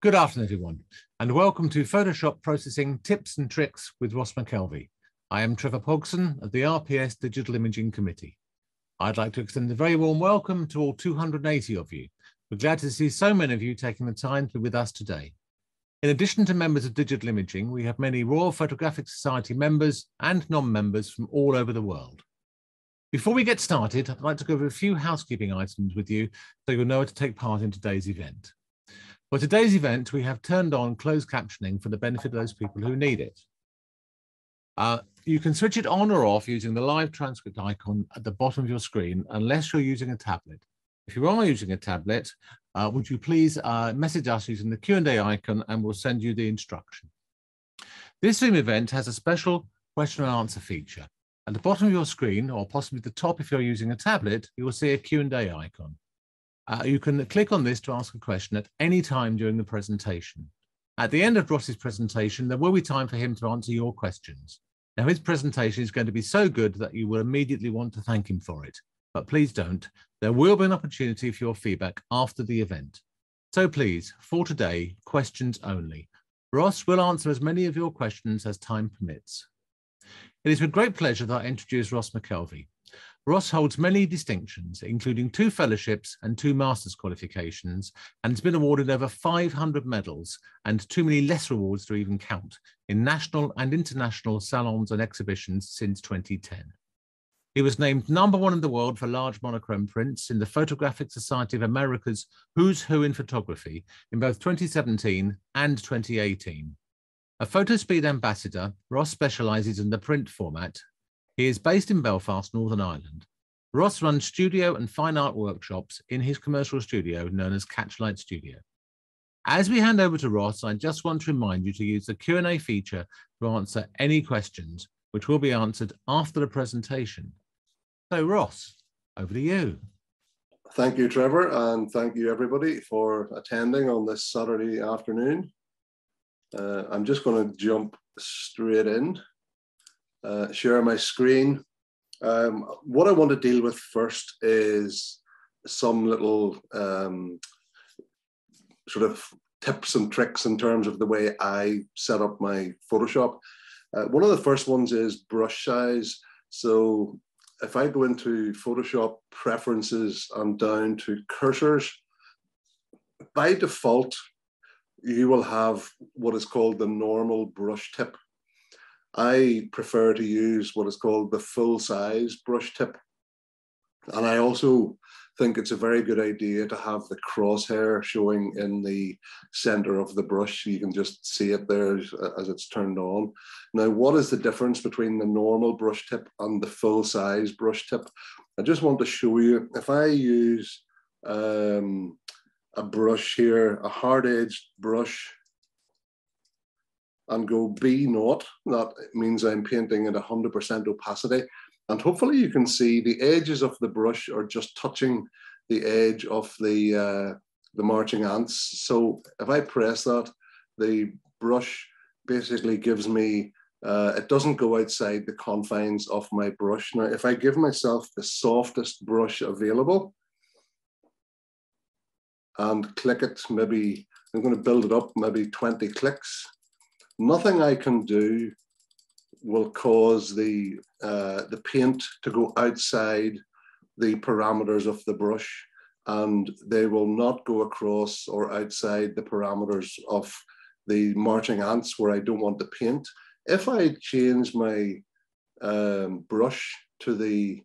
Good afternoon, everyone, and welcome to Photoshop Processing Tips and Tricks with Ross McKelvey. I am Trevor Pogson of the RPS Digital Imaging Committee. I'd like to extend a very warm welcome to all 280 of you. We're glad to see so many of you taking the time to be with us today. In addition to members of digital imaging, we have many Royal Photographic Society members and non-members from all over the world. Before we get started, I'd like to go over a few housekeeping items with you so you'll know how to take part in today's event. For today's event, we have turned on closed captioning for the benefit of those people who need it. Uh, you can switch it on or off using the live transcript icon at the bottom of your screen, unless you're using a tablet. If you are using a tablet, uh, would you please uh, message us using the Q&A icon and we'll send you the instruction. This Zoom event has a special question and answer feature. At the bottom of your screen, or possibly the top if you're using a tablet, you will see a Q&A icon. Uh, you can click on this to ask a question at any time during the presentation. At the end of Ross's presentation, there will be time for him to answer your questions. Now, his presentation is going to be so good that you will immediately want to thank him for it. But please don't. There will be an opportunity for your feedback after the event. So please, for today, questions only. Ross will answer as many of your questions as time permits. It is with great pleasure that I introduce Ross McKelvey. Ross holds many distinctions, including two fellowships and two master's qualifications, and has been awarded over 500 medals and too many lesser awards to even count in national and international salons and exhibitions since 2010. He was named number one in the world for large monochrome prints in the Photographic Society of America's Who's Who in Photography in both 2017 and 2018. A PhotoSpeed ambassador, Ross specializes in the print format he is based in Belfast, Northern Ireland. Ross runs studio and fine art workshops in his commercial studio known as Catchlight Studio. As we hand over to Ross, I just want to remind you to use the Q&A feature to answer any questions, which will be answered after the presentation. So Ross, over to you. Thank you, Trevor, and thank you everybody for attending on this Saturday afternoon. Uh, I'm just going to jump straight in uh, share my screen. Um, what I want to deal with first is some little um, sort of tips and tricks in terms of the way I set up my Photoshop. Uh, one of the first ones is brush size. So if I go into Photoshop preferences and down to cursors, by default, you will have what is called the normal brush tip. I prefer to use what is called the full size brush tip. And I also think it's a very good idea to have the crosshair showing in the center of the brush. You can just see it there as, it's turned on. Now, what is the difference between the normal brush tip and the full size brush tip? I just want to show you, if I use um, a brush here, a hard edged brush, and go B naught. That means I'm painting at 100% opacity. And hopefully you can see the edges of the brush are just touching the edge of the, uh, the marching ants. So if I press that, the brush basically gives me, uh, it doesn't go outside the confines of my brush. Now, if I give myself the softest brush available and click it, maybe I'm going to build it up, maybe 20 clicks nothing I can do will cause the, uh, the paint to go outside the parameters of the brush and they will not go across or outside the parameters of the marching ants where I don't want to paint. If I change my um, brush to the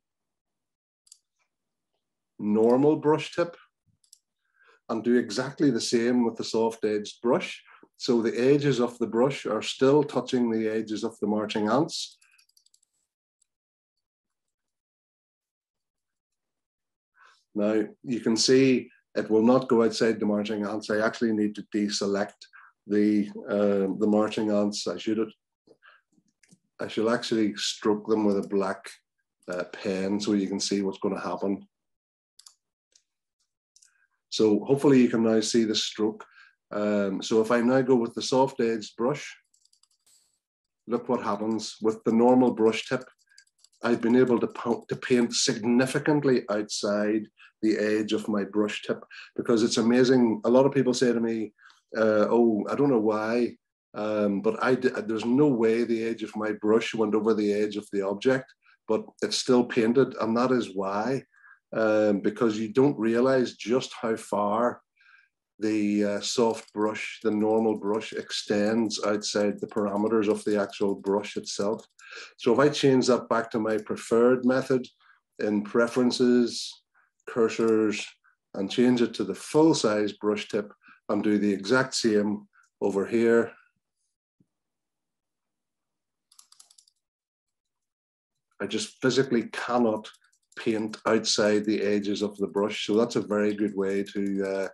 normal brush tip and do exactly the same with the soft edged brush, so the edges of the brush are still touching the edges of the marching ants. Now you can see it will not go outside the marching ants. I actually need to deselect the, uh, the marching ants. I should, I should actually stroke them with a black uh, pen so you can see what's going to happen. So hopefully you can now see the stroke. Um, so if I now go with the soft edged brush, look what happens with the normal brush tip. I've been able to, to paint significantly outside the edge of my brush tip because it's amazing. A lot of people say to me, uh, oh, I don't know why, um, but I there's no way the edge of my brush went over the edge of the object, but it's still painted, and that is why, um, because you don't realize just how far the uh, soft brush, the normal brush extends outside the parameters of the actual brush itself. So if I change that back to my preferred method in preferences, cursors, and change it to the full size brush tip and do the exact same over here. I just physically cannot paint outside the edges of the brush. So that's a very good way to uh,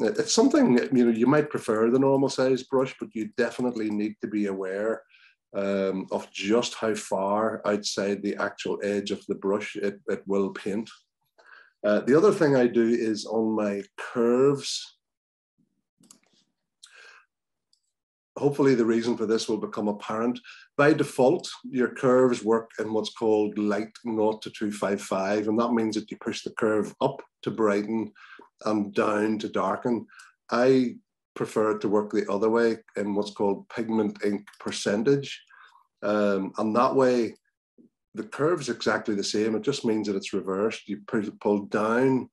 it's something you know you might prefer the normal size brush, but you definitely need to be aware um, of just how far outside the actual edge of the brush it, it will paint. Uh, the other thing I do is on my curves. Hopefully the reason for this will become apparent. By default, your curves work in what's called light 0 to 255, and that means that you push the curve up to brighten and down to darken. I prefer to work the other way in what's called pigment ink percentage. Um, and that way, the curve is exactly the same. It just means that it's reversed. You pull down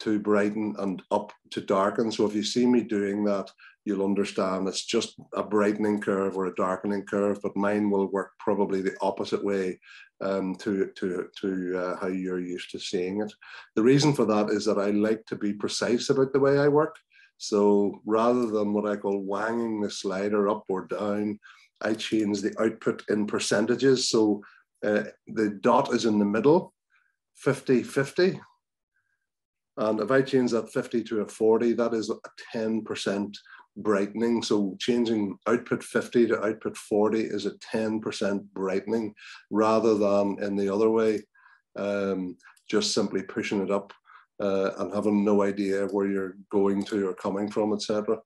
to brighten and up to darken. So if you see me doing that, you'll understand it's just a brightening curve or a darkening curve, but mine will work probably the opposite way um, to, to, to uh, how you're used to seeing it. The reason for that is that I like to be precise about the way I work. So rather than what I call wanging the slider up or down, I change the output in percentages. So uh, the dot is in the middle, 50, 50. And if I change that 50 to a 40, that is a 10% brightening. So changing output 50 to output 40 is a 10% brightening rather than in the other way, um, just simply pushing it up uh, and having no idea where you're going to or coming from, etc.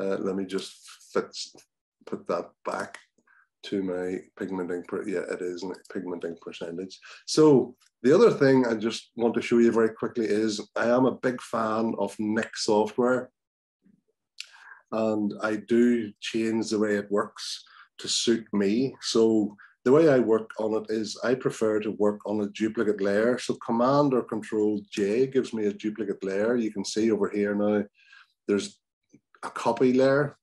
Uh, let me just fix, put that back to my pigmenting, yeah, it is a pigmenting percentage. So the other thing I just want to show you very quickly is I am a big fan of Nik software and I do change the way it works to suit me. So the way I work on it is I prefer to work on a duplicate layer. So Command or Control J gives me a duplicate layer. You can see over here now, there's a copy layer.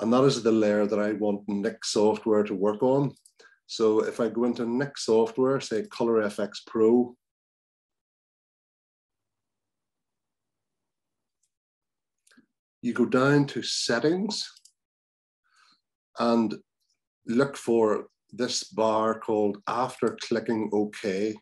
And that is the layer that I want Nik software to work on. So if I go into Nik software, say Color Efex Pro, you go down to settings and look for this bar called after clicking OK.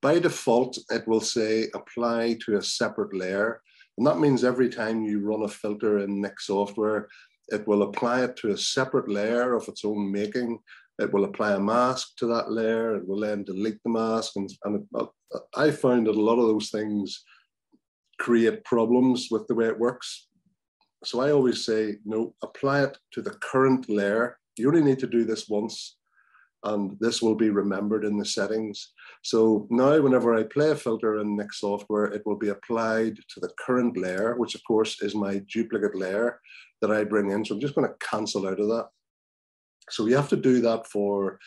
By default, it will say apply to a separate layer. And that means every time you run a filter in Nik software, it will apply it to a separate layer of its own making. It will apply a mask to that layer. It will then delete the mask. And, and it, I found that a lot of those things create problems with the way it works. So I always say, no, apply it to the current layer. You only need to do this once and this will be remembered in the settings. So now whenever I play a filter in Nik software, it will be applied to the current layer, which of course is my duplicate layer that I bring in. So I'm just gonna cancel out of that. So we have to do that for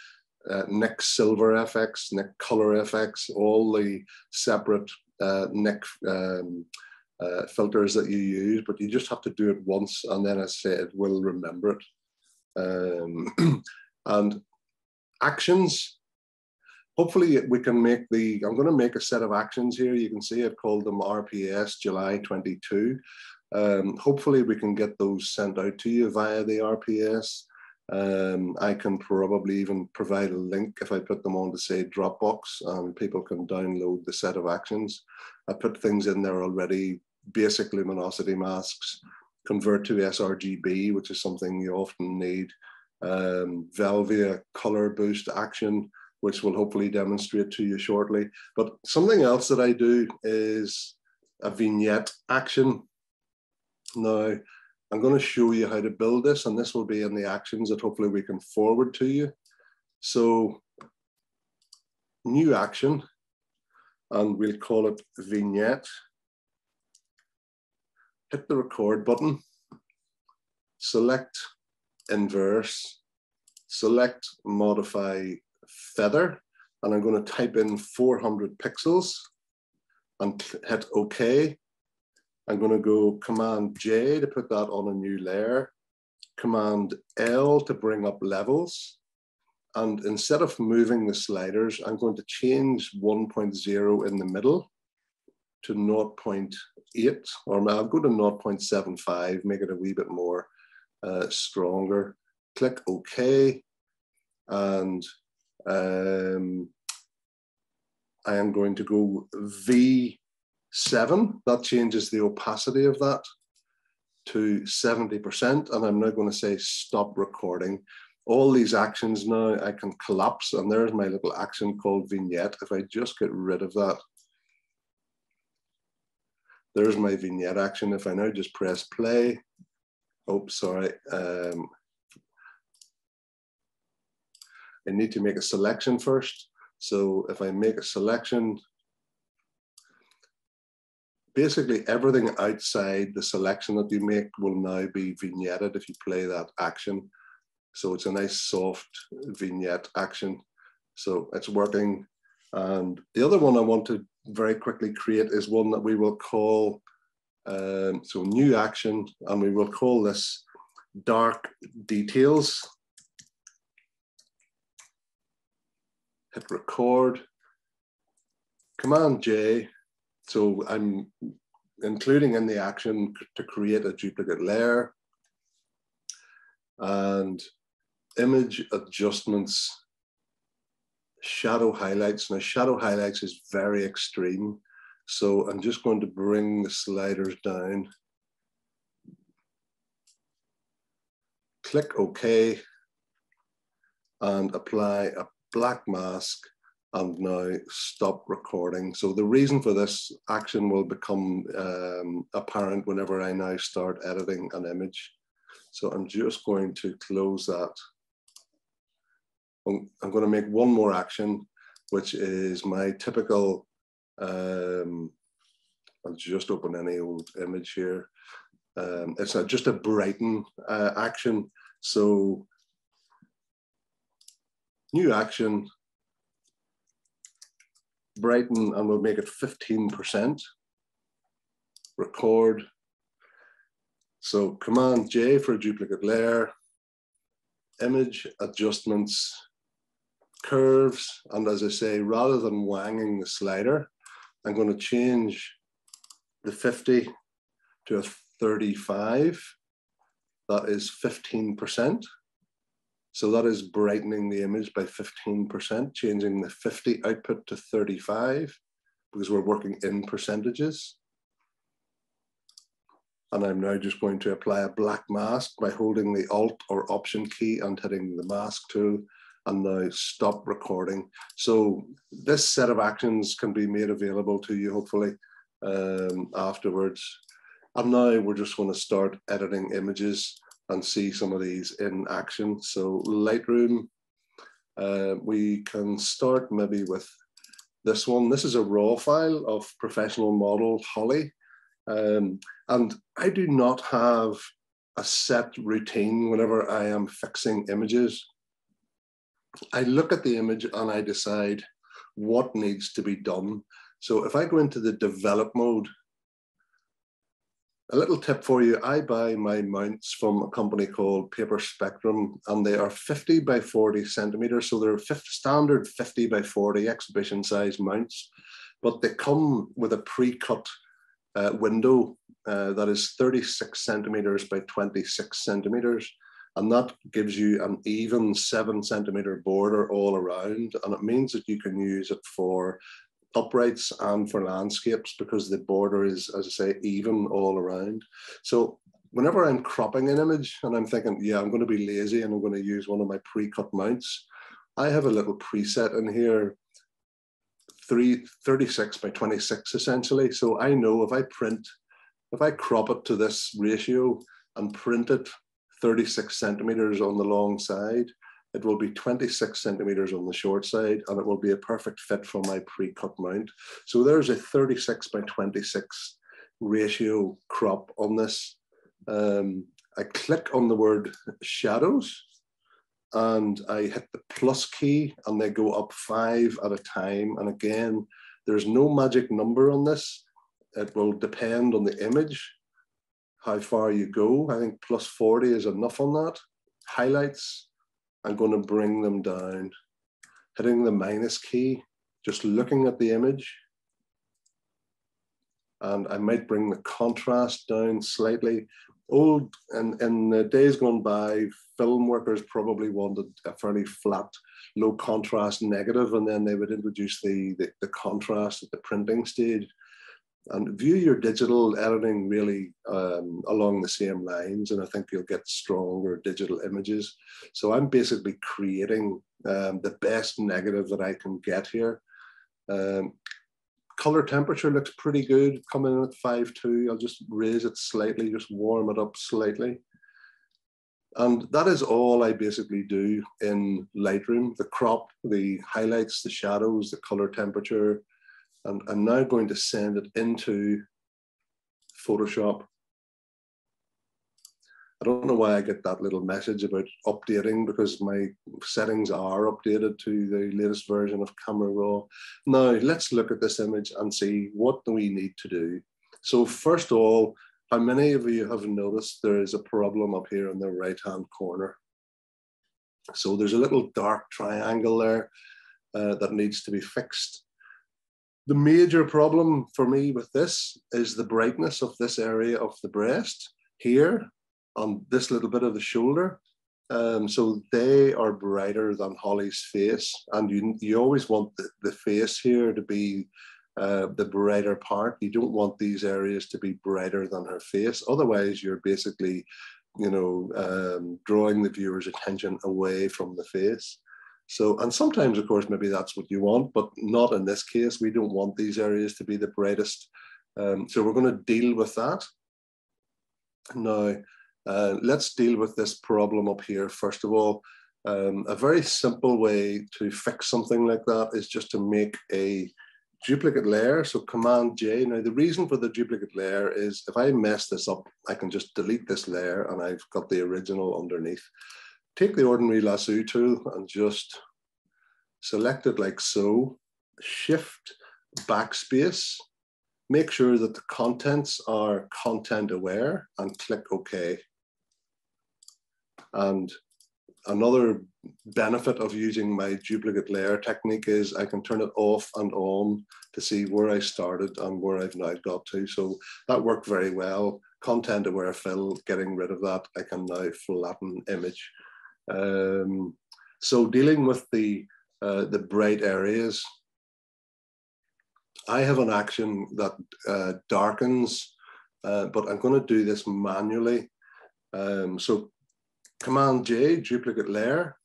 uh, Nik Silver Efex, Nik Color Efex, all the separate uh, Nik um, uh, filters that you use, but you just have to do it once and then I say it will remember it. Um, and actions, hopefully we can make the, I'm gonna make a set of actions here. You can see I've called them RPS July 22. Um, hopefully we can get those sent out to you via the RPS. Um, I can probably even provide a link if I put them on to say Dropbox and people can download the set of actions. I put things in there already basic luminosity masks, convert to sRGB, which is something you often need, um, Velvia color boost action, which we'll hopefully demonstrate to you shortly. But something else that I do is a vignette action. Now, I'm going to show you how to build this, and this will be in the actions that hopefully we can forward to you. So, new action, and we'll call it vignette hit the record button. select inverse, select modify feather, and I'm going to type in 400 pixels and hit OK. I'm going to go Command J to put that on a new layer, Command L to bring up levels. And instead of moving the sliders, I'm going to change 1.0 in the middle to 0.8, or I'll go to 0.75, make it a wee bit more uh, stronger. Click OK. And um, I am going to go V7. That changes the opacity of that to 70%. And I'm now going to say stop recording. All these actions now I can collapse. And there's my little action called vignette. If I just get rid of that, there's my vignette action. If I now just press play, oh, sorry. Um, I need to make a selection first. So if I make a selection, basically everything outside the selection that you make will now be vignetted if you play that action. So it's a nice soft vignette action. So it's working. And the other one I want to very quickly create is one that we will call, um, so new action, and we will call this dark details. hit record, Command J. So I'm including in the action to create a duplicate layer and image adjustments, shadow highlights. Now shadow highlights is very extreme. So I'm just going to bring the sliders down. Click OK and apply a black mask and now stop recording. So the reason for this action will become um, apparent whenever I now start editing an image. So I'm just going to close that. I'm, I'm going to make one more action, which is my typical, um, I'll just open any old image here. Um, it's a, just a brighten uh, action. So new action, brighten, and we'll make it 15%. Record. So Command J for duplicate layer, image adjustments, curves, and as I say, rather than wanging the slider, I'm going to change the 50 to a 35. That is 15%. So that is brightening the image by 15%, changing the 50 output to 35 because we're working in percentages. And I'm now just going to apply a black mask by holding the Alt or Option key and hitting the mask tool and now stop recording. So this set of actions can be made available to you hopefully um, afterwards. And now we're just going to start editing images and see some of these in action. So Lightroom, uh, we can start maybe with this one. This is a raw file of professional model Holly. Um, and I do not have a set routine whenever I am fixing images. I look at the image and I decide what needs to be done. So if I go into the develop mode a little tip for you, I buy my mounts from a company called Paper Spectrum and they are 50 by 40 centimeters. So they're 50, standard 50 by 40 exhibition size mounts, but they come with a pre-cut uh, window uh, that is 36 centimeters by 26 centimeters. And that gives you an even seven centimeter border all around. And it means that you can use it for uprights and for landscapes because the border is, as I say, even all around. So whenever I'm cropping an image and I'm thinking, yeah, I'm going to be lazy and I'm going to use one of my pre-cut mounts, I have a little preset in here, three, 36 by 26 essentially. So I know if I print, if I crop it to this ratio and print it 36 centimeters on the long side, it will be 26 centimeters on the short side and it will be a perfect fit for my pre-cut mount. So there's a 36 by 26 ratio crop on this. Um, I click on the word shadows and I hit the plus key and they go up five at a time. And again, there's no magic number on this. It will depend on the image, how far you go. I think plus 40 is enough on that. Highlights, I'm going to bring them down. Hitting the minus key, just looking at the image. And I might bring the contrast down slightly old and in the days gone by, film workers probably wanted a fairly flat, low contrast negative, and then they would introduce the, the, the contrast at the printing stage. And view your digital editing really um, along the same lines, and I think you'll get stronger digital images. So I'm basically creating um, the best negative that I can get here. Um, color temperature looks pretty good coming in at 5.2. I'll just raise it slightly, just warm it up slightly. And that is all I basically do in Lightroom, the crop, the highlights, the shadows, the color temperature. And I'm now going to send it into Photoshop I don't know why I get that little message about updating because my settings are updated to the latest version of Camera Raw. Now let's look at this image and see what do we need to do. So first of all, how many of you have noticed there is a problem up here in the right hand corner? So there's a little dark triangle there uh, that needs to be fixed. The major problem for me with this is the brightness of this area of the breast here on this little bit of the shoulder. Um, so they are brighter than Holly's face. And you, you always want the, the face here to be uh, the brighter part. You don't want these areas to be brighter than her face. Otherwise, you're basically, you know, um, drawing the viewer's attention away from the face. So, and sometimes, of course, maybe that's what you want, but not in this case. We don't want these areas to be the brightest. Um, so we're going to deal with that. Now, uh, let's deal with this problem up here. First of all, um, a very simple way to fix something like that is just to make a duplicate layer. So Command J. Now the reason for the duplicate layer is if I mess this up, I can just delete this layer and I've got the original underneath. Take the ordinary lasso tool and just select it like so. Shift backspace. Make sure that the contents are content aware and click OK. And another benefit of using my duplicate layer technique is I can turn it off and on to see where I started and where I've now got to. So that worked very well. Content aware fill, getting rid of that, I can now flatten image. Um, so dealing with the, uh, the bright areas, I have an action that uh, darkens, uh, but I'm going to do this manually. Um, so Command J, duplicate layer,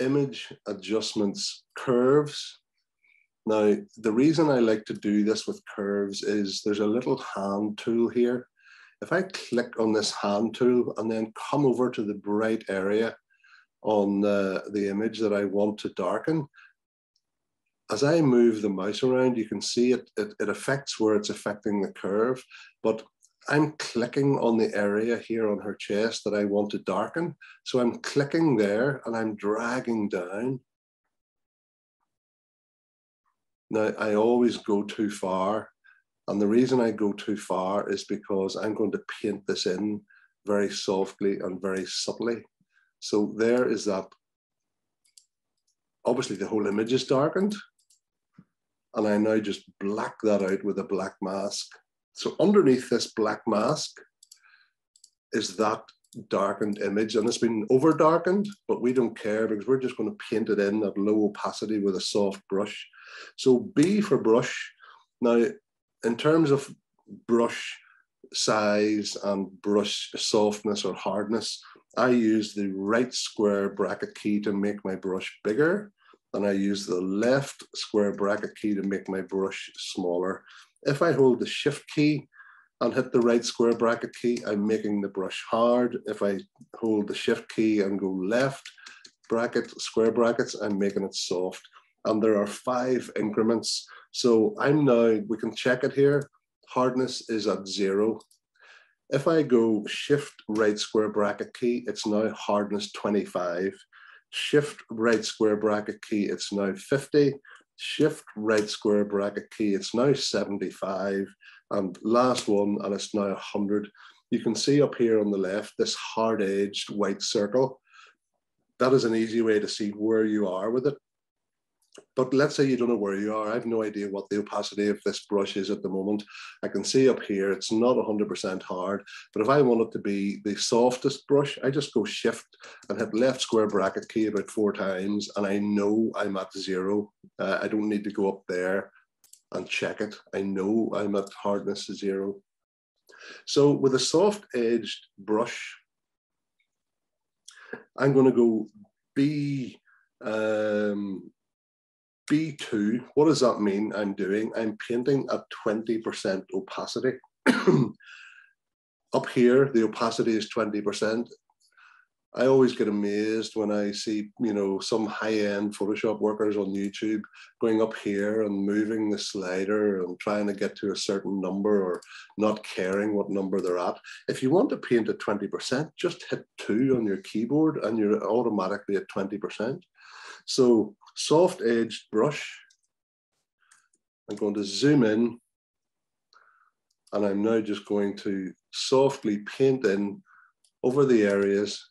image adjustments curves. Now, the reason I like to do this with curves is there's a little hand tool here. If I click on this hand tool and then come over to the bright area on the, the image that I want to darken, as I move the mouse around, you can see it, it, it affects where it's affecting the curve, but I'm clicking on the area here on her chest that I want to darken. So I'm clicking there and I'm dragging down. Now, I always go too far. And the reason I go too far is because I'm going to paint this in very softly and very subtly. So there is that. Obviously, the whole image is darkened. And I now just black that out with a black mask. So underneath this black mask is that darkened image and it's been over darkened, but we don't care because we're just going to paint it in at low opacity with a soft brush. So B for brush. Now, in terms of brush size and brush softness or hardness, I use the right square bracket key to make my brush bigger. And I use the left square bracket key to make my brush smaller. If I hold the shift key and hit the right square bracket key, I'm making the brush hard. If I hold the shift key and go left bracket, square brackets, I'm making it soft. And there are five increments. So I'm now, we can check it here. Hardness is at zero. If I go shift right square bracket key, it's now hardness 25. Shift right square bracket key, it's now 50. Shift right square bracket key, it's now 75. And last one, and it's now 100. You can see up here on the left, this hard edged white circle. That is an easy way to see where you are with it. But let's say you don't know where you are. I have no idea what the opacity of this brush is at the moment. I can see up here, it's not 100% hard, but if I want it to be the softest brush, I just go shift and hit left square bracket key about four times, and I know I'm at zero. Uh, I don't need to go up there and check it. I know I'm at hardness zero. So with a soft edged brush, I'm going to go B um, B2, what does that mean I'm doing? I'm painting at 20% opacity. Up here, the opacity is 20%. I always get amazed when I see, you know, some high-end Photoshop workers on YouTube going up here and moving the slider and trying to get to a certain number or not caring what number they're at. If you want to paint at 20%, just hit two on your keyboard and you're automatically at 20%. So soft edged brush. I'm going to zoom in and I'm now just going to softly paint in over the areas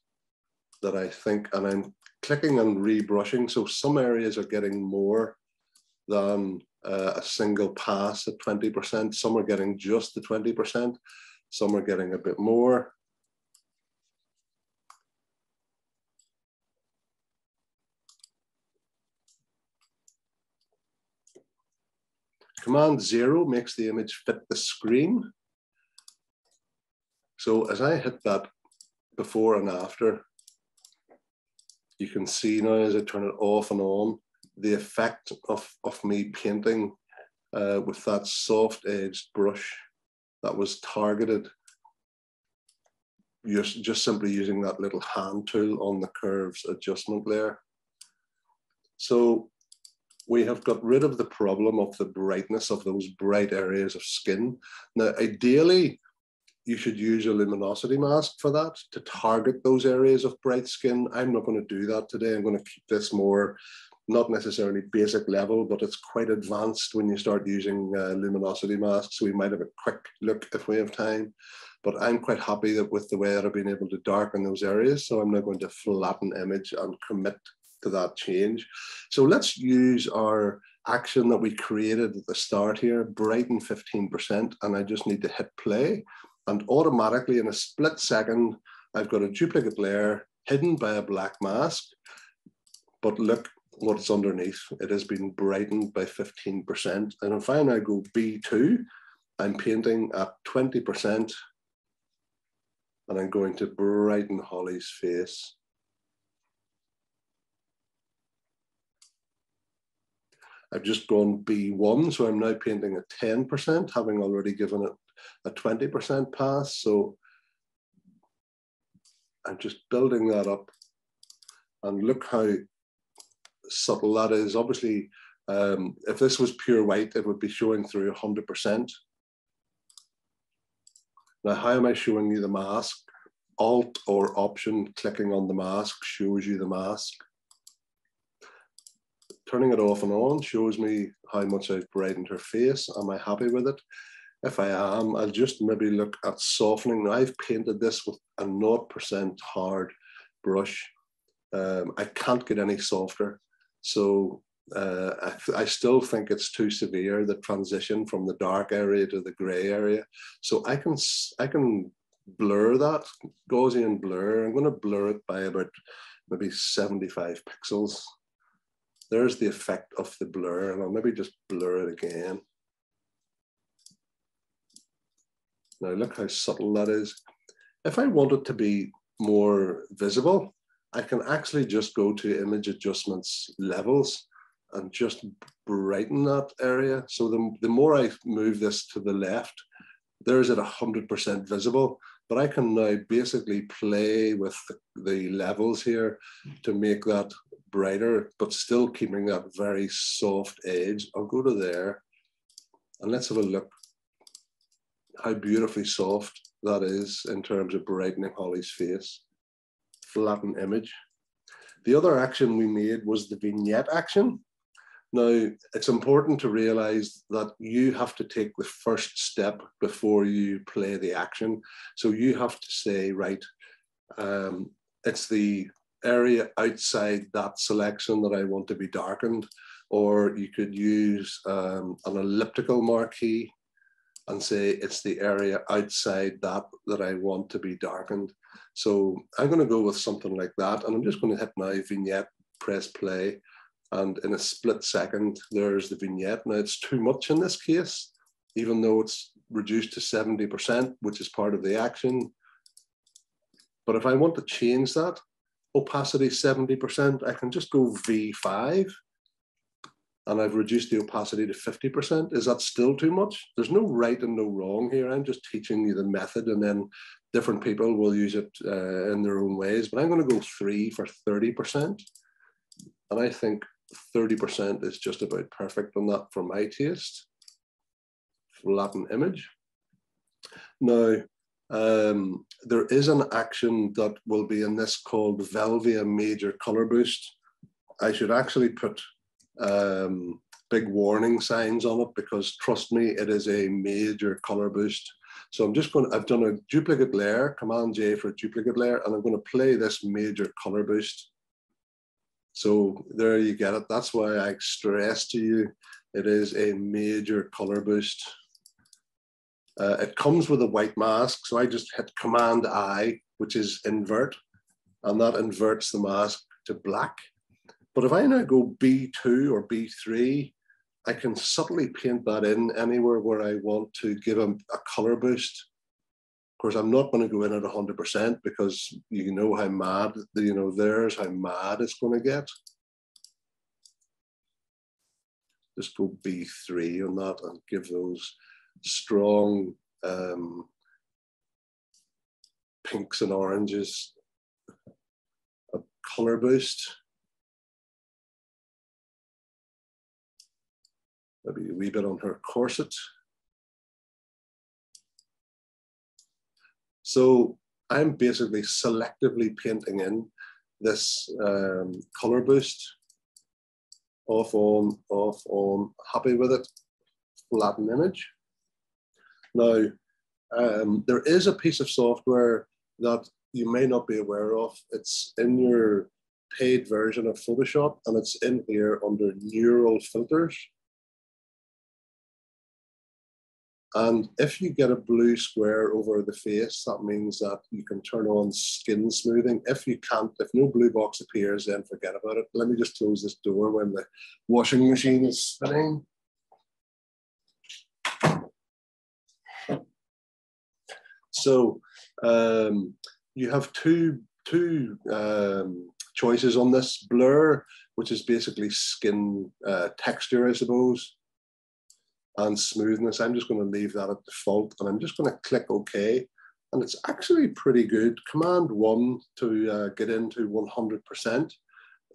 that I think, and I'm clicking and rebrushing. So some areas are getting more than uh, a single pass at 20%. Some are getting just the 20%. Some are getting a bit more. Command zero makes the image fit the screen. So as I hit that before and after, you can see now as I turn it off and on, the effect of, of me painting uh, with that soft edged brush that was targeted just, just simply using that little hand tool on the curves adjustment layer. So we have got rid of the problem of the brightness of those bright areas of skin. Now, ideally, you should use a luminosity mask for that to target those areas of bright skin. I'm not going to do that today. I'm going to keep this more, not necessarily basic level, but it's quite advanced when you start using uh, luminosity masks. So we might have a quick look if we have time. But I'm quite happy that with the way that I've been able to darken those areas. So I'm now going to flatten image and commit to that change. So let's use our action that we created at the start here, brighten 15%, and I just need to hit play. And automatically in a split second, I've got a duplicate layer hidden by a black mask. But look what's underneath. It has been brightened by 15%. And if I now go B2, I'm painting at 20%. And I'm going to brighten Holly's face. I've just gone B1, so I'm now painting at 10%, having already given it a 20% pass. So I'm just building that up. And look how subtle that is. Obviously, um, if this was pure white, it would be showing through 100%. Now, how am I showing you the mask? Alt or Option, clicking on the mask shows you the mask turning it off and on shows me how much I've brightened her face. Am I happy with it? If I am, I'll just maybe look at softening. Now I've painted this with a 0% hard brush. Um, I can't get any softer. So uh, I, I, still think it's too severe, the transition from the dark area to the gray area. So I can, I can blur that Gaussian blur. I'm going to blur it by about maybe 75 pixels there's the effect of the blur, and I'll maybe just blur it again. Now look how subtle that is. If I want it to be more visible, I can actually just go to image adjustments levels and just brighten that area. So the, the more I move this to the left, there's it 100% visible, but I can now basically play with the, levels here to make that brighter, but still keeping that very soft edge. I'll go to there and let's have a look how beautifully soft that is in terms of brightening Holly's face. Flatten image. The other action we made was the vignette action. Now, it's important to realize that you have to take the first step before you play the action. So you have to say, right, um, it's the area outside that selection that I want to be darkened, or you could use um, an elliptical marquee and say it's the area outside that that I want to be darkened. So I'm going to go with something like that. And I'm just going to hit my vignette, press play. And in a split second, there's the vignette. Now it's too much in this case, even though it's reduced to 70%, which is part of the action. But if I want to change that, opacity 70%, I can just go V5 and I've reduced the opacity to 50%. Is that still too much? There's no right and no wrong here. I'm just teaching you the method and then different people will use it uh, in their own ways. But I'm going to go three for 30%. And I think 30% is just about perfect on that for my taste. Flatten image. Now, um, there is an action that will be in this called Velvia Major Color Boost. I should actually put um, big warning signs on it because trust me, it is a major color boost. So I'm just going to, I've done a duplicate layer, Command J for a duplicate layer, and I'm going to play this major color boost. So there you get it. That's why I stress to you, it is a major color boost. Uh, it comes with a white mask. So I just hit Command I, which is invert, and that inverts the mask to black. But if I now go B2 or B3, I can subtly paint that in anywhere where I want to give them a color boost. Of course, I'm not going to go in at 100% because you know how mad, you know, there's how mad it's going to get. Just go B3 on that and give those strong um, pinks and oranges a color boost. maybe a wee bit on her corset. So I'm basically selectively painting in this um, color boost, off on, off on, happy with it, flatten image. Now, um, there is a piece of software that you may not be aware of. It's in your paid version of Photoshop and it's in here under neural filters. And if you get a blue square over the face, that means that you can turn on skin smoothing. If you can't, if no blue box appears, then forget about it. Let me just close this door when the washing machine is spinning. So um, you have two, two um, choices on this blur, which is basically skin uh, texture, I suppose and smoothness. I'm just going to leave that at default and I'm just going to click OK. And it's actually pretty good. Command 1 to uh, get into 100%.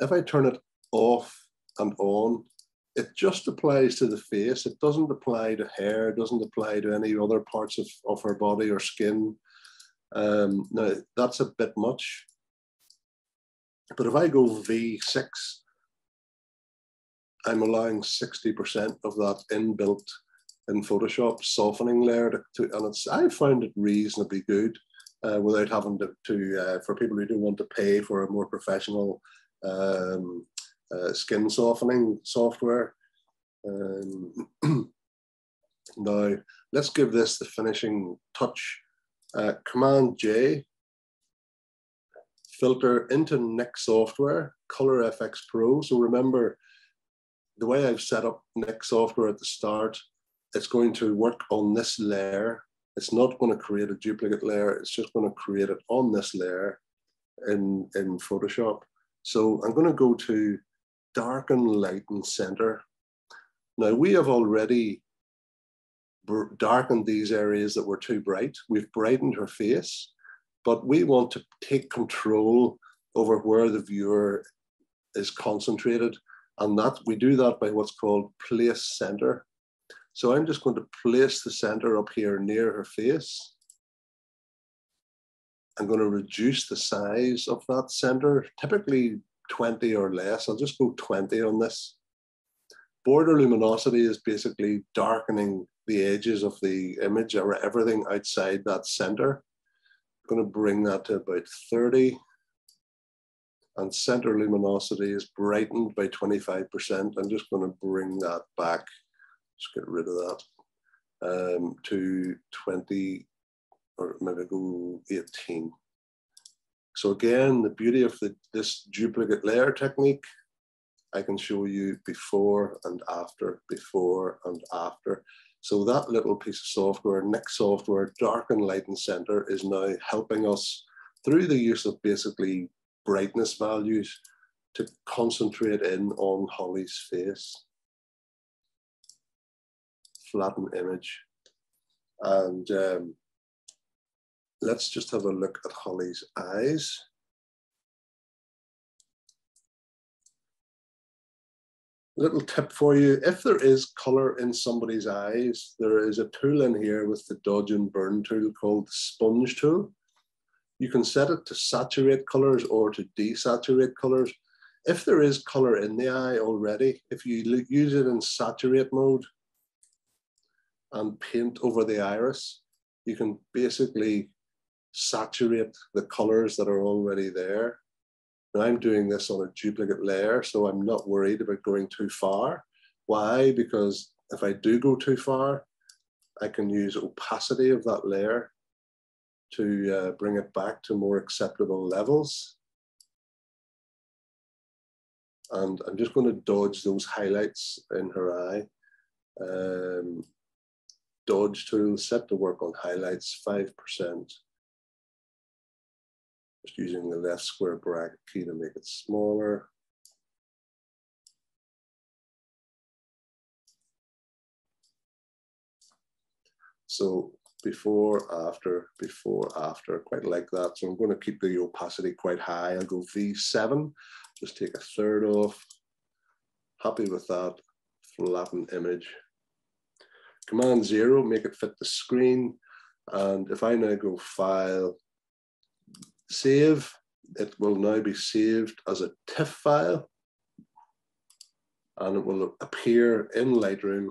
If I turn it off and on, it just applies to the face. It doesn't apply to hair, it doesn't apply to any other parts of, of her body or skin. Um, now, that's a bit much. But if I go V6, I'm allowing 60% of that inbuilt in Photoshop softening layer to, to and it's I found it reasonably good uh, without having to, to uh, for people who don't want to pay for a more professional um, uh, skin softening software. Um, now let's give this the finishing touch. Uh, Command J, filter into Nik software, Color Efex Pro. So remember, the way I've set up Nik software at the start, it's going to work on this layer. It's not going to create a duplicate layer. It's just going to create it on this layer in, in Photoshop. So I'm going to go to darken, lighten, center. Now we have already darkened these areas that were too bright. We've brightened her face, but we want to take control over where the viewer is concentrated. And that we do that by what's called place center. So I'm just going to place the center up here near her face. I'm going to reduce the size of that center, typically 20 or less. I'll just go 20 on this. Border luminosity is basically darkening the edges of the image or everything outside that center. I'm going to bring that to about 30. And center luminosity is brightened by 25%. I'm just going to bring that back. Just get rid of that um, to 20 or maybe go 18. So again, the beauty of the, this duplicate layer technique, I can show you before and after, before and after. So that little piece of software, Nik software, Dark and Light and Center is now helping us through the use of basically brightness values to concentrate in on Holly's face. Flatten image. And um, let's just have a look at Holly's eyes. Little tip for you, if there is color in somebody's eyes, there is a tool in here with the dodge and burn tool called the sponge tool. You can set it to saturate colors or to desaturate colors. If there is color in the eye already, if you use it in saturate mode and paint over the iris, you can basically saturate the colors that are already there. I'm doing this on a duplicate layer, so I'm not worried about going too far. Why? Because if I do go too far, I can use opacity of that layer to uh, bring it back to more acceptable levels. And I'm just going to dodge those highlights in her eye. Um, dodge tool set to work on highlights 5%. Just using the left square bracket key to make it smaller. So before, after, before, after, quite like that. So I'm going to keep the opacity quite high. I'll go V7, just take a third off. Happy with that. Flatten image. Command zero, make it fit the screen. And if I now go file, save, it will now be saved as a TIFF file and it will appear in Lightroom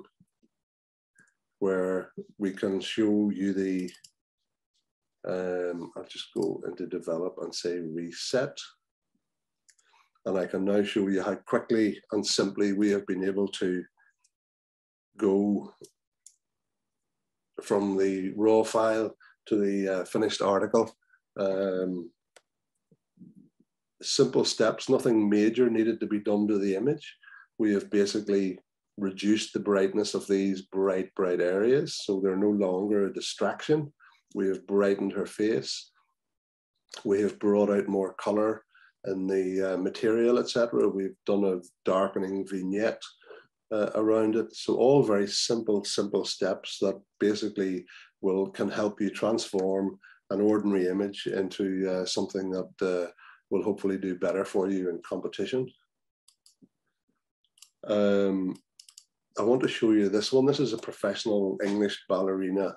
where we can show you the, um, I'll just go into develop and say reset. And I can now show you how quickly and simply we have been able to go from the raw file to the uh, finished article um, simple steps, nothing major needed to be done to the image. We have basically reduced the brightness of these bright, bright areas. So they're no longer a distraction. We have brightened her face. We have brought out more color in the uh, material, etc. We've done a darkening vignette uh, around it. So all very simple, simple steps that basically will can help you transform an ordinary image into uh, something that uh, will hopefully do better for you in competition. Um, I want to show you this one. This is a professional English ballerina,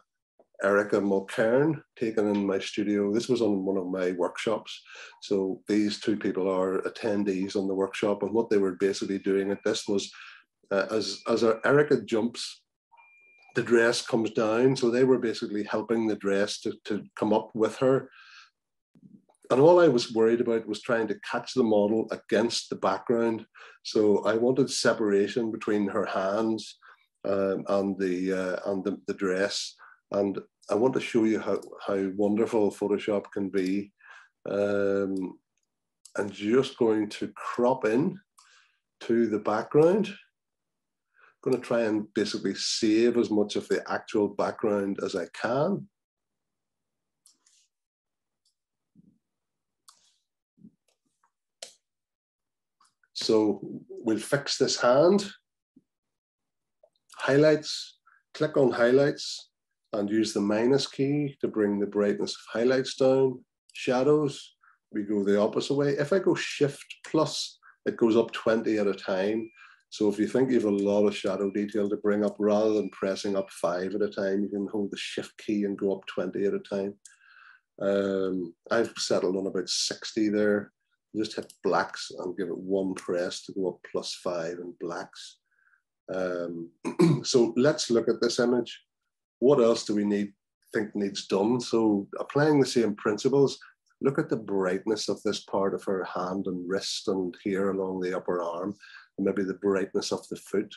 Erica Mulcairn, taken in my studio. This was on one of my workshops. So these two people are attendees on the workshop. And what they were basically doing at this was, uh, as, as Erica jumps the dress comes down. So they were basically helping the dress to, to come up with her. And all I was worried about was trying to catch the model against the background. So I wanted separation between her hands um, and the uh, and the, the dress. And I want to show you how, how wonderful Photoshop can be. Um, I'm just going to crop in to the background I'm going to try and basically save as much of the actual background as I can. So we'll fix this hand. Highlights, click on highlights and use the minus key to bring the brightness of highlights down. Shadows, we go the opposite way. If I go shift plus, it goes up 20 at a time. So if you think you have a lot of shadow detail to bring up, rather than pressing up five at a time, you can hold the shift key and go up 20 at a time. Um, I've settled on about 60 there. Just hit blacks and give it one press to go up plus five in blacks. Um, so let's look at this image. What else do we need think needs done? So applying the same principles, look at the brightness of this part of her hand and wrist and here along the upper arm, and maybe the brightness of the foot.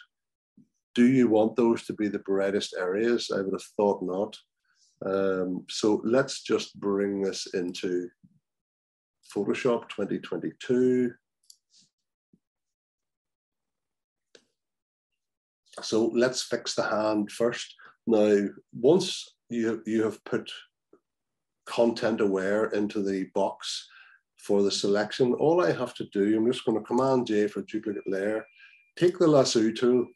Do you want those to be the brightest areas? I would have thought not. Um, so let's just bring this into Photoshop 2022. So let's fix the hand first. Now, once you, you have put content aware into the box for the selection, all I have to do, I'm just going to Command J for duplicate layer, take the lasso tool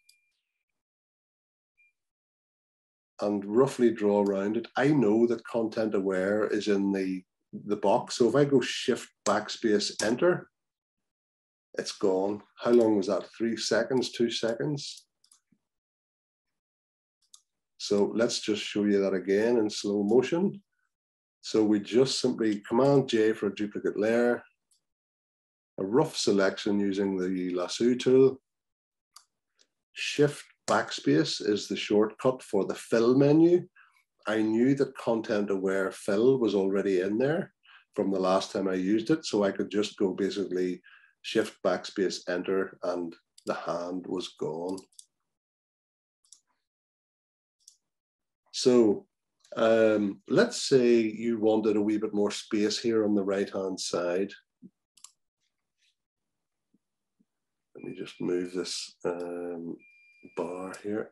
and roughly draw around it. I know that content aware is in the, the box. So if I go shift backspace enter, it's gone. How long was that? Three seconds, two seconds? So let's just show you that again in slow motion. So we just simply Command J for a duplicate layer, a rough selection using the lasso tool, Shift backspace is the shortcut for the fill menu. I knew that content aware fill was already in there from the last time I used it. So I could just go basically shift backspace enter and the hand was gone. So um, let's say you wanted a wee bit more space here on the right hand side. Let me just move this um, bar here.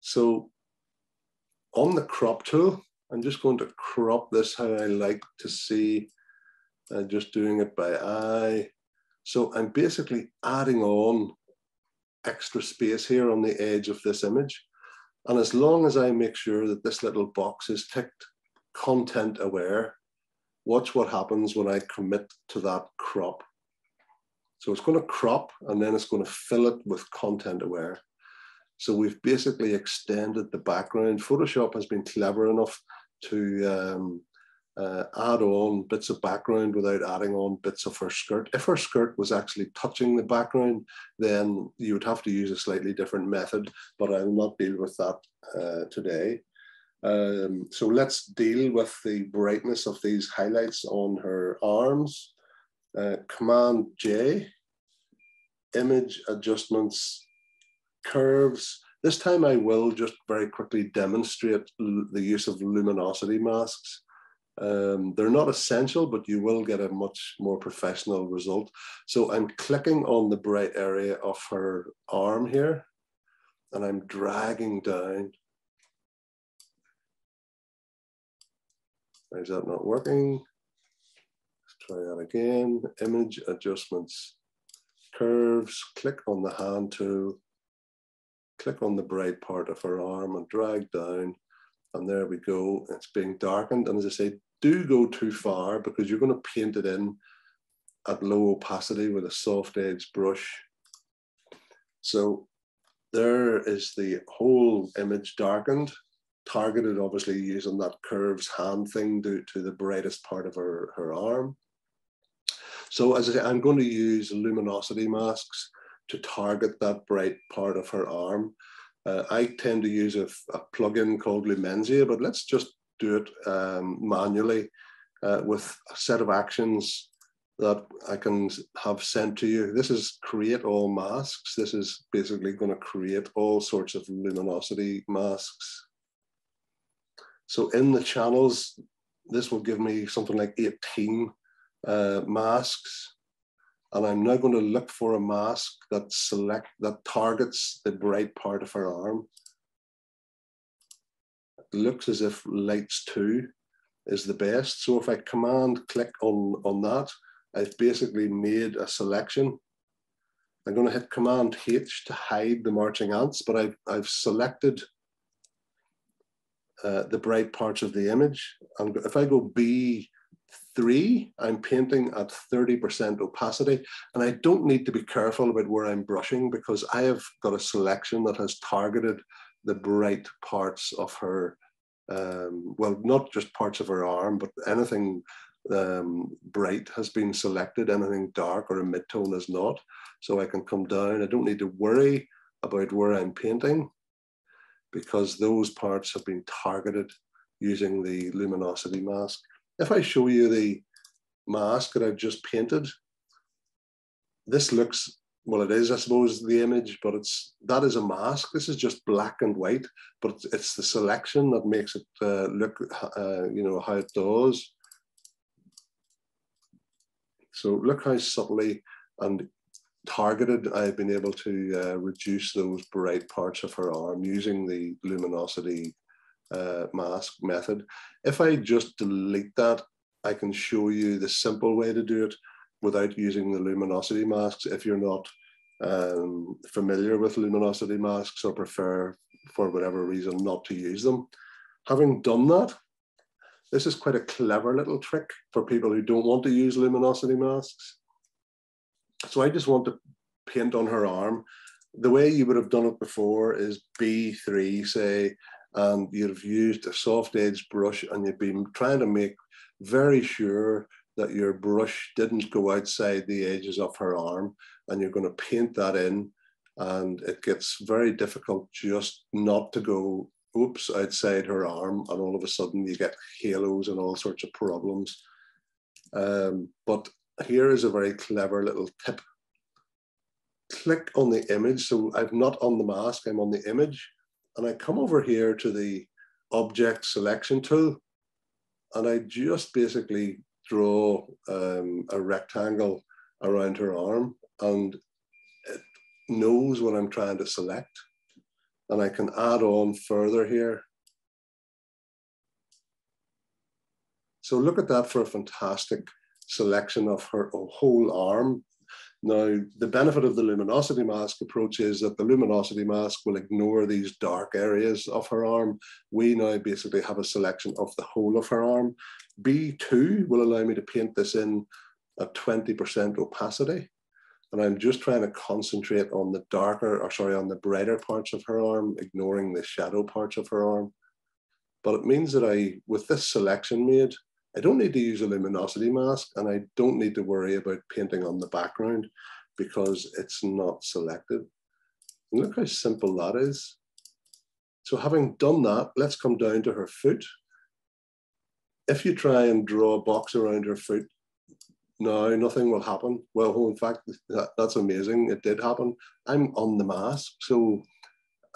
So on the crop tool, I'm just going to crop this how I like to see, uh, just doing it by eye. So I'm basically adding on extra space here on the edge of this image. And as long as I make sure that this little box is ticked content aware, watch what happens when I commit to that crop. So it's going to crop and then it's going to fill it with content aware. So we've basically extended the background. Photoshop has been clever enough to um, uh, add on bits of background without adding on bits of her skirt. If her skirt was actually touching the background, then you would have to use a slightly different method, but I will not deal with that uh, today. Um, so let's deal with the brightness of these highlights on her arms. Uh, Command J, image adjustments, curves. This time I will just very quickly demonstrate the use of luminosity masks. Um, they're not essential, but you will get a much more professional result. So I'm clicking on the bright area of her arm here, and I'm dragging down. Why is that not working? Let's try that again. Image adjustments, curves, click on the hand tool, click on the bright part of her arm and drag down. And there we go. It's being darkened. And as I say, do go too far because you're going to paint it in at low opacity with a soft edge brush. So there is the whole image darkened targeted obviously using that curves hand thing to, to the brightest part of her, her arm. So as I say, I'm going to use luminosity masks to target that bright part of her arm. Uh, I tend to use a, a plugin called Lumenzia, but let's just do it um, manually uh, with a set of actions that I can have sent to you. This is create all masks. This is basically going to create all sorts of luminosity masks. So in the channels, this will give me something like 18 uh, masks. And I'm now going to look for a mask that select that targets the bright part of her arm. It looks as if lights two is the best. So if I command click on, on that, I've basically made a selection. I'm going to hit Command H to hide the marching ants, but I've, I've selected uh, the bright parts of the image. And if I go B three, I'm painting at 30% opacity. And I don't need to be careful about where I'm brushing because I have got a selection that has targeted the bright parts of her um, well, not just parts of her arm, but anything um, bright has been selected, anything dark or a mid-tone is not. So I can come down, I don't need to worry about where I'm painting because those parts have been targeted using the luminosity mask. If I show you the mask that I've just painted, this looks well, it is, I suppose, the image, but it's that is a mask. This is just black and white, but it's, the selection that makes it uh, look, uh, you know, how it does. So look how subtly and targeted I've been able to uh, reduce those bright parts of her arm using the luminosity uh, mask method. If I just delete that, I can show you the simple way to do it without using the luminosity masks if you're not um, familiar with luminosity masks or prefer, for whatever reason, not to use them. Having done that, this is quite a clever little trick for people who don't want to use luminosity masks. So I just want to paint on her arm. The way you would have done it before is B3, say, and you'd have used a soft edge brush and you've been trying to make very sure that your brush didn't go outside the edges of her arm and you're going to paint that in and it gets very difficult just not to go oops outside her arm and all of a sudden you get halos and all sorts of problems. Um, but here is a very clever little tip. Click on the image. So i'm not on the mask i'm on the image and i come over here to the object selection tool and i just basically draw um, a rectangle around her arm and it knows what I'm trying to select. And I can add on further here. So look at that for a fantastic selection of her whole arm. Now, the benefit of the luminosity mask approach is that the luminosity mask will ignore these dark areas of her arm. We now basically have a selection of the whole of her arm. B2 will allow me to paint this in at 20% opacity. And I'm just trying to concentrate on the darker, or sorry, on the brighter parts of her arm, ignoring the shadow parts of her arm. But it means that I, with this selection made, I don't need to use a luminosity mask and I don't need to worry about painting on the background because it's not selected. And look how simple that is. So having done that, let's come down to her foot. If you try and draw a box around her foot, no, nothing will happen. Well, in fact, that, that's amazing. It did happen. I'm on the mask, so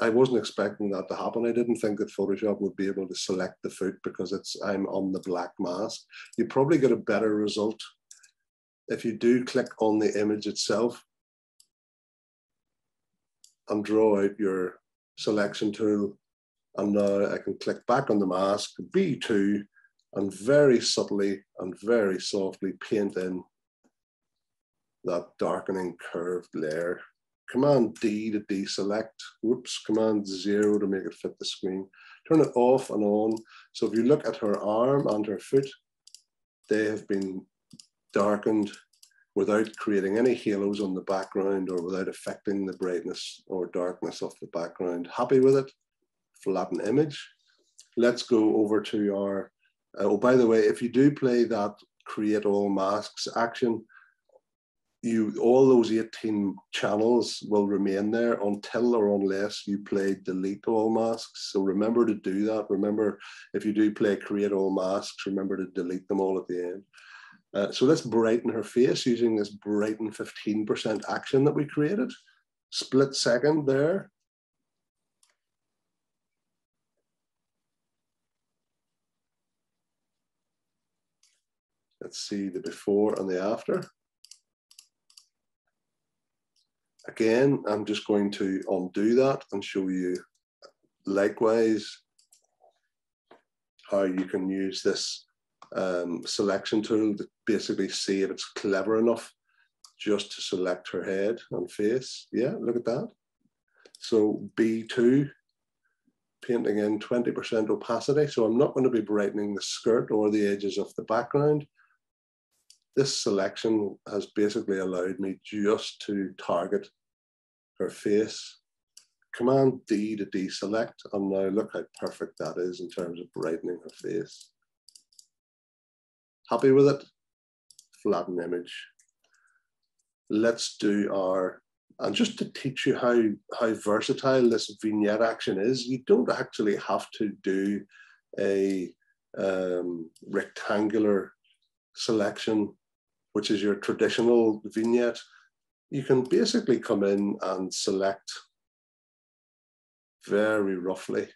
I wasn't expecting that to happen. I didn't think that Photoshop would be able to select the foot because it's I'm on the black mask. You probably get a better result if you do click on the image itself and draw out your selection tool. And now I can click back on the mask, B2, and very subtly and very softly paint in that darkening curved layer. Command D to deselect, whoops, Command zero to make it fit the screen. Turn it off and on. So if you look at her arm and her foot, they have been darkened without creating any halos on the background or without affecting the brightness or darkness of the background. Happy with it? Flatten image. Let's go over to our uh, oh, by the way, if you do play that create all masks action, you all those 18 channels will remain there until or unless you play delete all masks. So remember to do that. Remember, if you do play create all masks, remember to delete them all at the end. Uh, so let's brighten her face using this brighten 15% action that we created. Split second there. Let's see the before and the after. Again, I'm just going to undo that and show you likewise how you can use this um, selection tool to basically see if it's clever enough just to select her head and face. Yeah, look at that. So B2, painting in 20% opacity. So I'm not going to be brightening the skirt or the edges of the background this selection has basically allowed me just to target her face Command D to deselect, and now look how perfect that is in terms of brightening her face. Happy with it? Flatten image. Let's do our, and just to teach you how, how versatile this vignette action is, you don't actually have to do a um, rectangular selection, which is your traditional vignette. You can basically come in and select very roughly.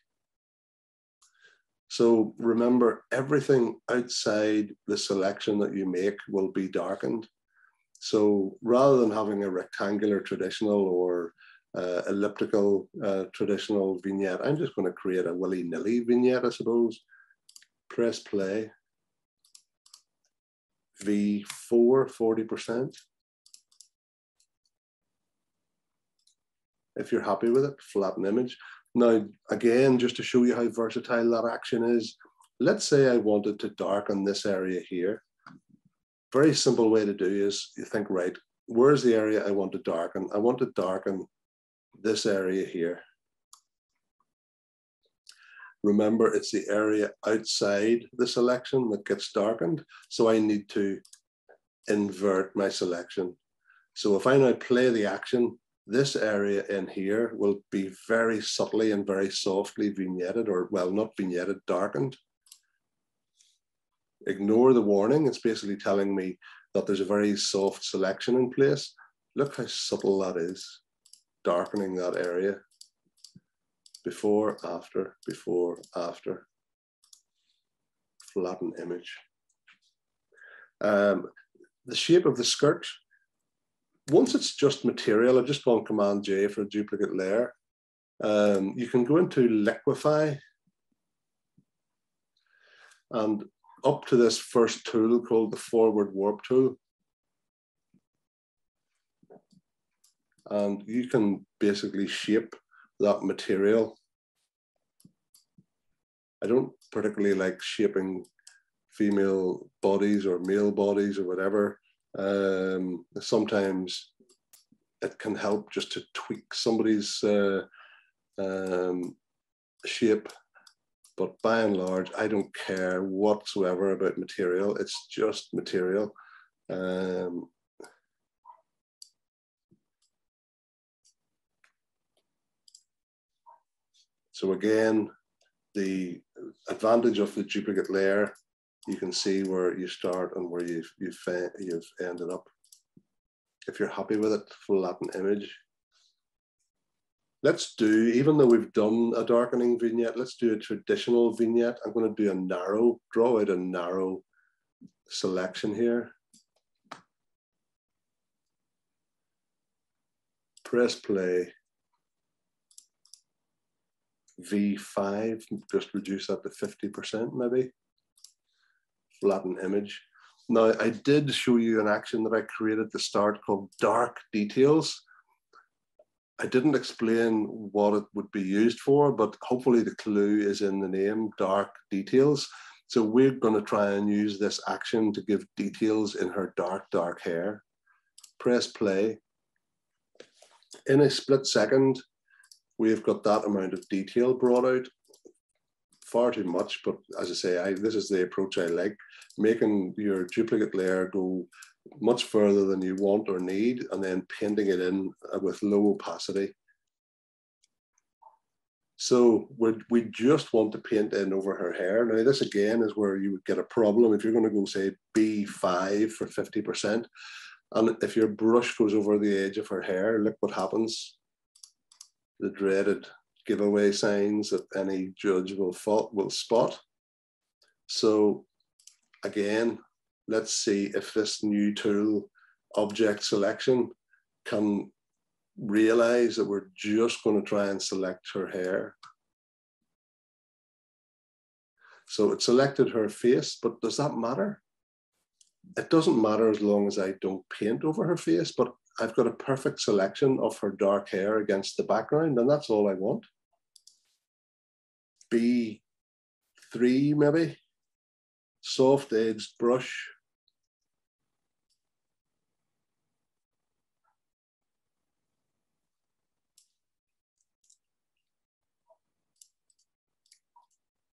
So remember, everything outside the selection that you make will be darkened. So rather than having a rectangular traditional or uh, elliptical uh, traditional vignette, I'm just going to create a willy-nilly vignette, I suppose. Press play. V4, 40%. If you're happy with it, flatten image. Now, again, just to show you how versatile that action is, let's say I wanted to darken this area here. Very simple way to do is you think, right, where's the area I want to darken? I want to darken this area here. Remember, it's the area outside the selection that gets darkened. So I need to invert my selection. So if I now play the action, this area in here will be very subtly and very softly vignetted or well, not vignetted, darkened. Ignore the warning. It's basically telling me that there's a very soft selection in place. Look how subtle that is, darkening that area. Before, after, before, after. Flatten image. Um, the shape of the skirt once it's just material, I just want Command J for a duplicate layer. Um, you can go into liquify and up to this first tool called the forward warp tool. And you can basically shape that material. I don't particularly like shaping female bodies or male bodies or whatever. Um, sometimes it can help just to tweak somebody's uh, um, shape. But by and large, I don't care whatsoever about material. It's just material. Um, so again, the advantage of the duplicate layer you can see where you start and where you've, you've, you've ended up. If you're happy with it, flatten image. Let's do, even though we've done a darkening vignette, let's do a traditional vignette. I'm going to do a narrow, draw out a narrow selection here. Press play. V5, just reduce that to 50% maybe flatten image. Now, I did show you an action that I created at the start called dark details. I didn't explain what it would be used for, but hopefully the clue is in the name, dark details. So we're gonna try and use this action to give details in her dark, dark hair. Press play. In a split second, we've got that amount of detail brought out far too much. But as I say, I, this is the approach I like, making your duplicate layer go much further than you want or need, and then painting it in uh, with low opacity. So we we just want to paint in over her hair. Now this again is where you would get a problem if you're going to go say B5 for 50%. And if your brush goes over the edge of her hair, look what happens. The dreaded giveaway signs that any judge will, will spot. So again, let's see if this new tool, object selection, can realize that we're just going to try and select her hair. So it selected her face, but does that matter? It doesn't matter as long as I don't paint over her face, but I've got a perfect selection of her dark hair against the background, and that's all I want. B3, maybe. Soft edged brush.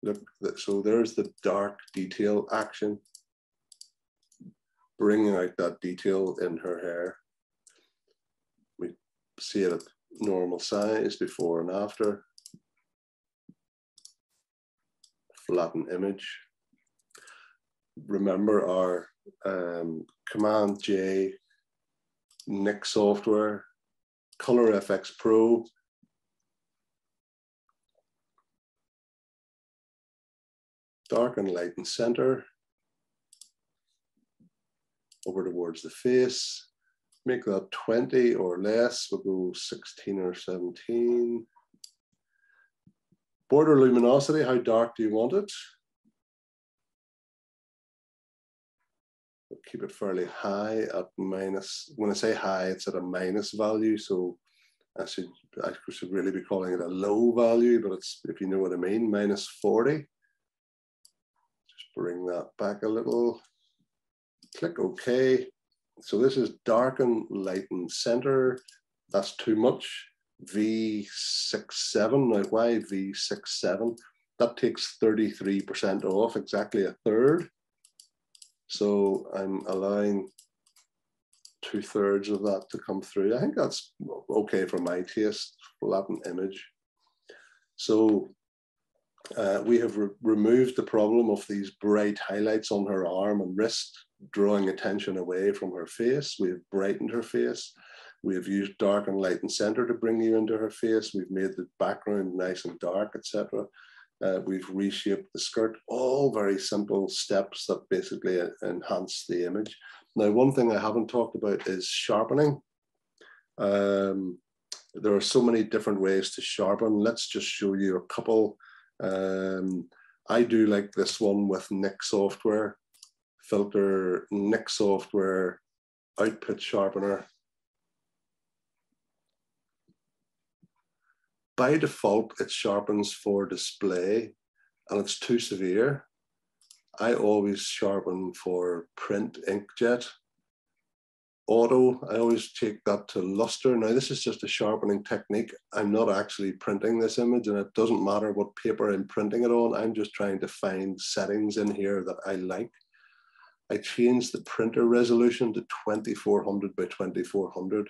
Look, so there's the dark detail action, bringing out that detail in her hair. See it at normal size before and after. Flatten image. Remember our um, Command J Nik software, Color Efex Pro, dark and light lighten center, over towards the face, make that 20 or less, we'll go 16 or 17. Border luminosity, how dark do you want it? We'll keep it fairly high at minus, when I say high, it's at a minus value. So I should, I should really be calling it a low value, but it's, if you know what I mean, minus 40 Just bring that back a little. Click OK. So this is darken, lighten, center. That's too much. V67. Now, why V67? That takes 33% off, exactly a third. So I'm allowing two thirds of that to come through. I think that's okay for my taste, flatten image. So uh, we have re removed the problem of these bright highlights on her arm and wrist, drawing attention away from her face. We have brightened her face. We have used dark and light and center to bring you into her face. We've made the background nice and dark, etc. Uh, we've reshaped the skirt, all very simple steps that basically enhance the image. Now, one thing I haven't talked about is sharpening. Um, there are so many different ways to sharpen. Let's just show you a couple um, I do like this one with Nik software, filter Nik software, output sharpener. By default, it sharpens for display and it's too severe. I always sharpen for print inkjet auto, I always take that to luster. Now this is just a sharpening technique. I'm not actually printing this image and it doesn't matter what paper I'm printing it on. I'm just trying to find settings in here that I like. I changed the printer resolution to 2400 by 2400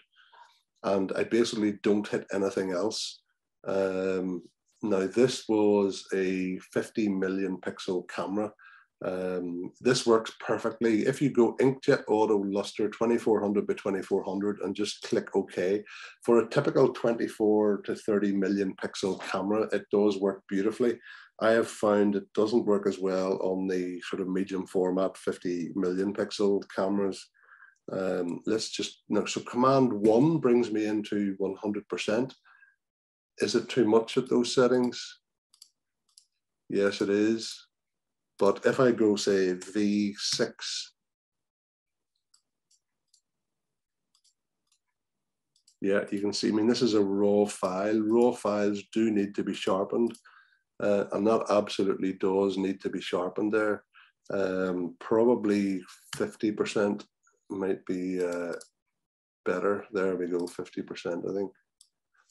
and I basically don't hit anything else. Um, now this was a 50 million pixel camera um, this works perfectly. If you go inkjet auto luster 2400 by 2400 and just click OK, for a typical 24 to 30 million pixel camera, it does work beautifully. I have found it doesn't work as well on the sort of medium format 50 million pixel cameras. Um, let's just, no, so command one brings me into 100%. Is it too much at those settings? Yes, it is. But if I go say V6, yeah, you can see, I mean, this is a raw file. Raw files do need to be sharpened. Uh, and that absolutely does need to be sharpened there. Um, probably 50% might be uh, better. There we go, 50%, I think.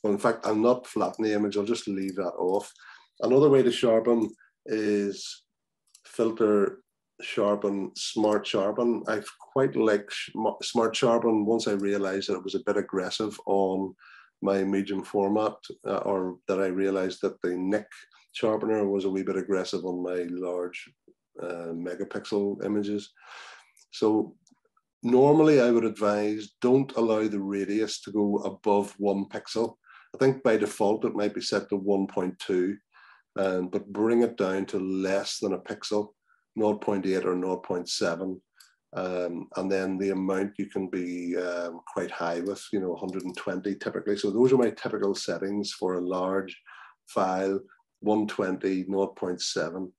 Well, in fact, I'll not flatten the image. I'll just leave that off. Another way to sharpen is filter sharpen, smart sharpen. I quite like smart sharpen once I realized that it was a bit aggressive on my medium format uh, or that I realized that the Nik sharpener was a wee bit aggressive on my large uh, megapixel images. So normally I would advise don't allow the radius to go above one pixel. I think by default it might be set to 1.2 and but bring it down to less than a pixel, 0.8 or 0.7. Um, and then the amount you can be um, quite high with, you know, 120 typically. So those are my typical settings for a large file, 120, 0.7,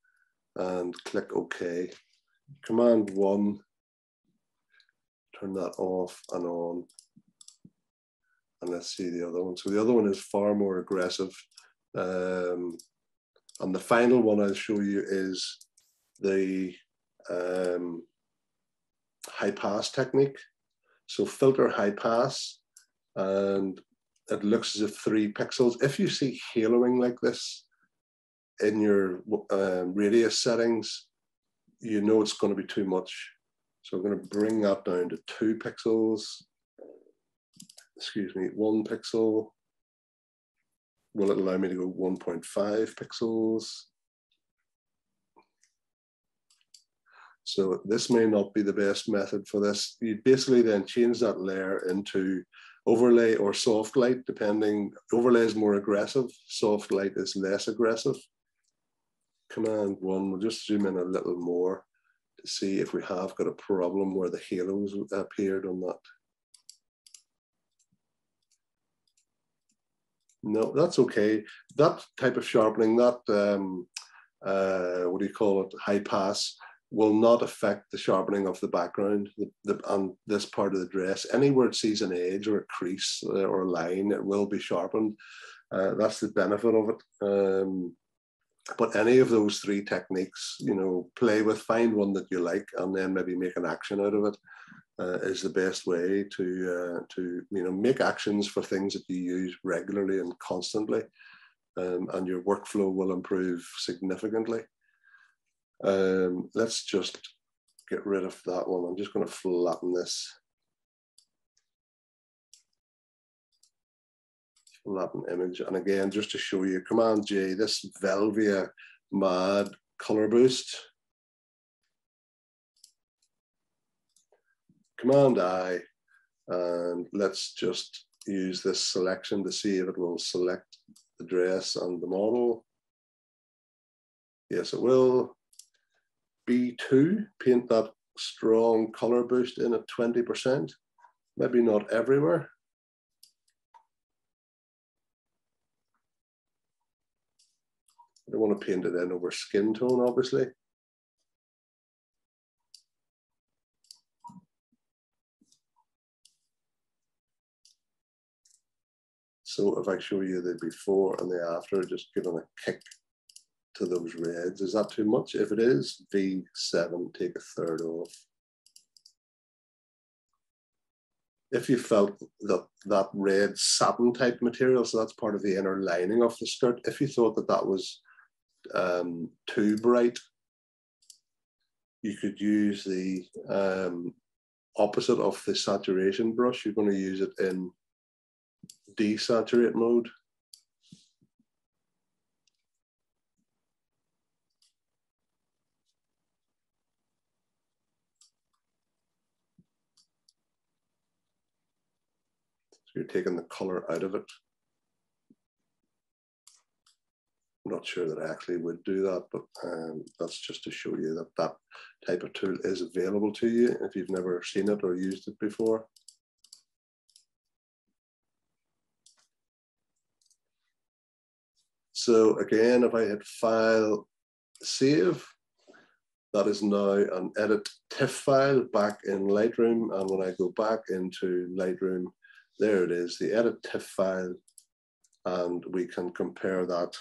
and click OK. Command one, turn that off and on. And let's see the other one. So the other one is far more aggressive. Um, and the final one I'll show you is the um, high pass technique. So filter high pass, and it looks as if three pixels. If you see haloing like this, in your um, radius settings, you know it's going to be too much. So I'm going to bring that down to two pixels. Excuse me, one pixel. Will it allow me to go 1.5 pixels? So this may not be the best method for this. You basically then change that layer into overlay or soft light, depending, overlay is more aggressive, soft light is less aggressive. Command one, we'll just zoom in a little more to see if we have got a problem where the halos appeared on that. No, that's okay. That type of sharpening, that, um, uh, what do you call it, high pass, will not affect the sharpening of the background the, the, on this part of the dress. Anywhere it sees an edge or a crease uh, or a line, it will be sharpened. Uh, that's the benefit of it. Um, but any of those three techniques, you know, play with, find one that you like, and then maybe make an action out of it. Uh, is the best way to uh, to you know make actions for things that you use regularly and constantly, um, and your workflow will improve significantly. Um, let's just get rid of that one. I'm just going to flatten this. Flatten image. And again, just to show you, Command J, this Velvia Mad color boost. Command I, and let's just use this selection to see if it will select the dress and the model. Yes, it will. B2, paint that strong color boost in at 20%, maybe not everywhere. I want to paint it in over skin tone, obviously. So if I show you the before and the after, just giving a kick to those reds. Is that too much? If it is, V7, take a third off. If you felt that that red satin type material, so that's part of the inner lining of the skirt, if you thought that that was um, too bright, you could use the um, opposite of the saturation brush. You're going to use it in desaturate mode. So you're taking the color out of it. I'm not sure that I actually would do that, but um, that's just to show you that that type of tool is available to you if you've never seen it or used it before. So again, if I hit File, Save, that is now an edit TIFF file back in Lightroom. And when I go back into Lightroom, there it is, the edit TIFF file, and we can compare that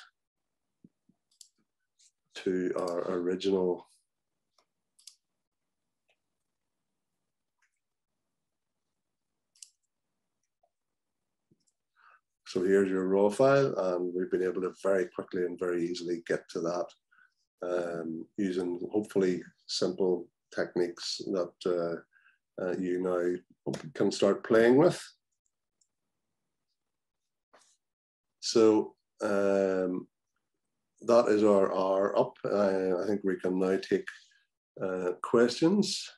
to our original So here's your raw file, and we've been able to very quickly and very easily get to that um, using hopefully simple techniques that uh, uh, you now can start playing with. So um, that is our hour up. I think we can now take uh, questions.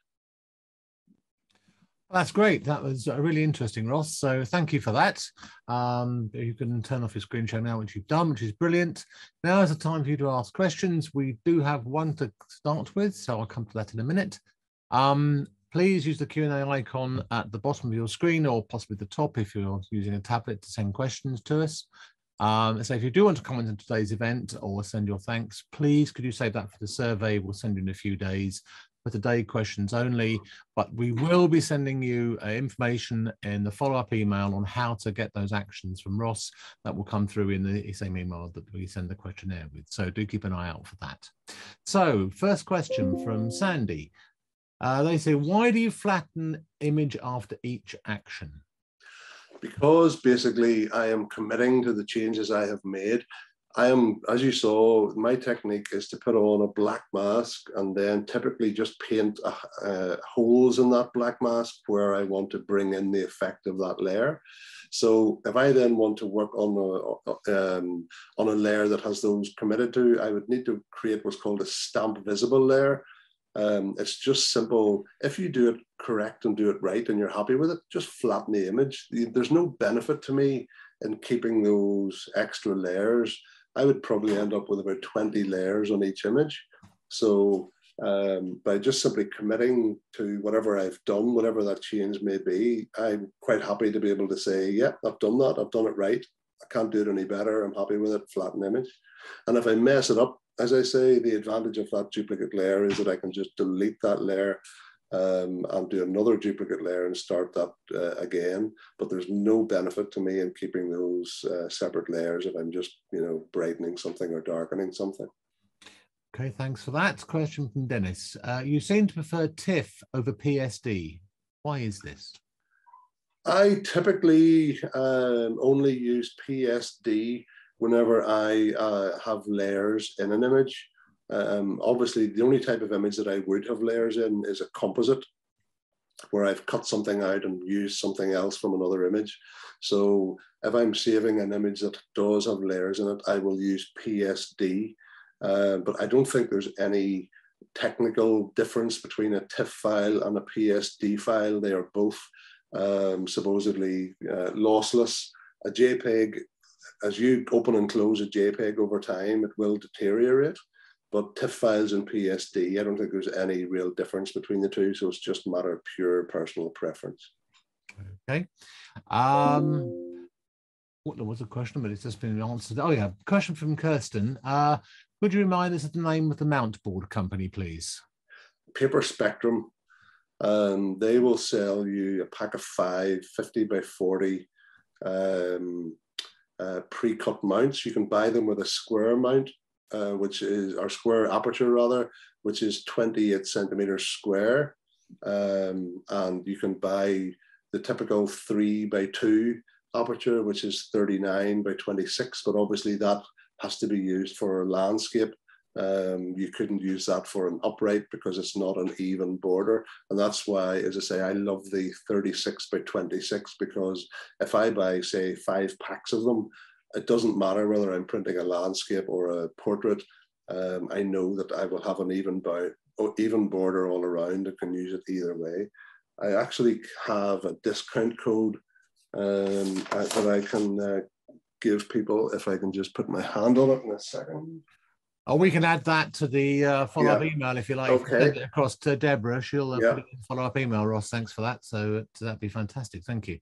That's great. That was really interesting, Ross. So thank you for that. Um, you can turn off your screen share now, which you've done, which is brilliant. Now is the time for you to ask questions. We do have one to start with, so I'll come to that in a minute. Um, please use the Q&A icon at the bottom of your screen or possibly the top if you're using a tablet to send questions to us. Um, so if you do want to comment on today's event or send your thanks, please could you save that for the survey? We'll send you in a few days for today questions only, but we will be sending you uh, information in the follow-up email on how to get those actions from Ross that will come through in the same email that we send the questionnaire with. So do keep an eye out for that. So first question from Sandy. Uh, they say, why do you flatten image after each action? Because basically I am committing to the changes I have made I am, as you saw, my technique is to put on a black mask and then typically just paint holes in that black mask where I want to bring in the effect of that layer. So if I then want to work on a, um, on a layer that has those committed to, I would need to create what's called a stamp visible layer. Um, it's just simple. If you do it correct and do it right and you're happy with it, just flatten the image. There's no benefit to me in keeping those extra layers I would probably end up with about 20 layers on each image. So um, by just simply committing to whatever I've done, whatever that change may be, I'm quite happy to be able to say, yeah, I've done that, I've done it right. I can't do it any better. I'm happy with it, flatten image. And if I mess it up, as I say, the advantage of that duplicate layer is that I can just delete that layer um, and do another duplicate layer and start that uh, again. But there's no benefit to me in keeping those uh, separate layers if I'm just, you know, brightening something or darkening something. Okay, thanks for that. Question from Dennis. Uh, you seem to prefer TIFF over PSD. Why is this? I typically um, only use PSD whenever I uh, have layers in an image. Um, obviously, the only type of image that I would have layers in is a composite, where I've cut something out and used something else from another image. So if I'm saving an image that does have layers in it, I will use PSD. Uh, but I don't think there's any technical difference between a TIFF file and a PSD file. They are both um, supposedly uh, lossless. A JPEG, as you open and close a JPEG over time, it will deteriorate. But TIFF files and PSD, I don't think there's any real difference between the two. So it's just a matter of pure personal preference. Okay. Um, what there was a question, but it's just been answered. Oh yeah, question from Kirsten. Uh, could you remind us of the name of the mount board company, please? Paper Spectrum. Um, they will sell you a pack of five, 50 by 40 um, uh, pre-cut mounts. You can buy them with a square mount uh, which is our square aperture rather, which is 28 centimeters square. Um, and you can buy the typical three by two aperture, which is 39 by 26, but obviously that has to be used for landscape. Um, you couldn't use that for an upright because it's not an even border. And that's why, as I say, I love the 36 by 26 because if I buy, say, five packs of them, it doesn't matter whether I'm printing a landscape or a portrait. Um, I know that I will have an even, bow, even border all around. I can use it either way. I actually have a discount code um, that I can uh, give people if I can just put my hand on it in a second. Oh, we can add that to the uh, follow-up yeah. email if you like. Okay. across to Deborah. She'll uh, yeah. put it in follow-up email. Ross, thanks for that. So that'd be fantastic. Thank you.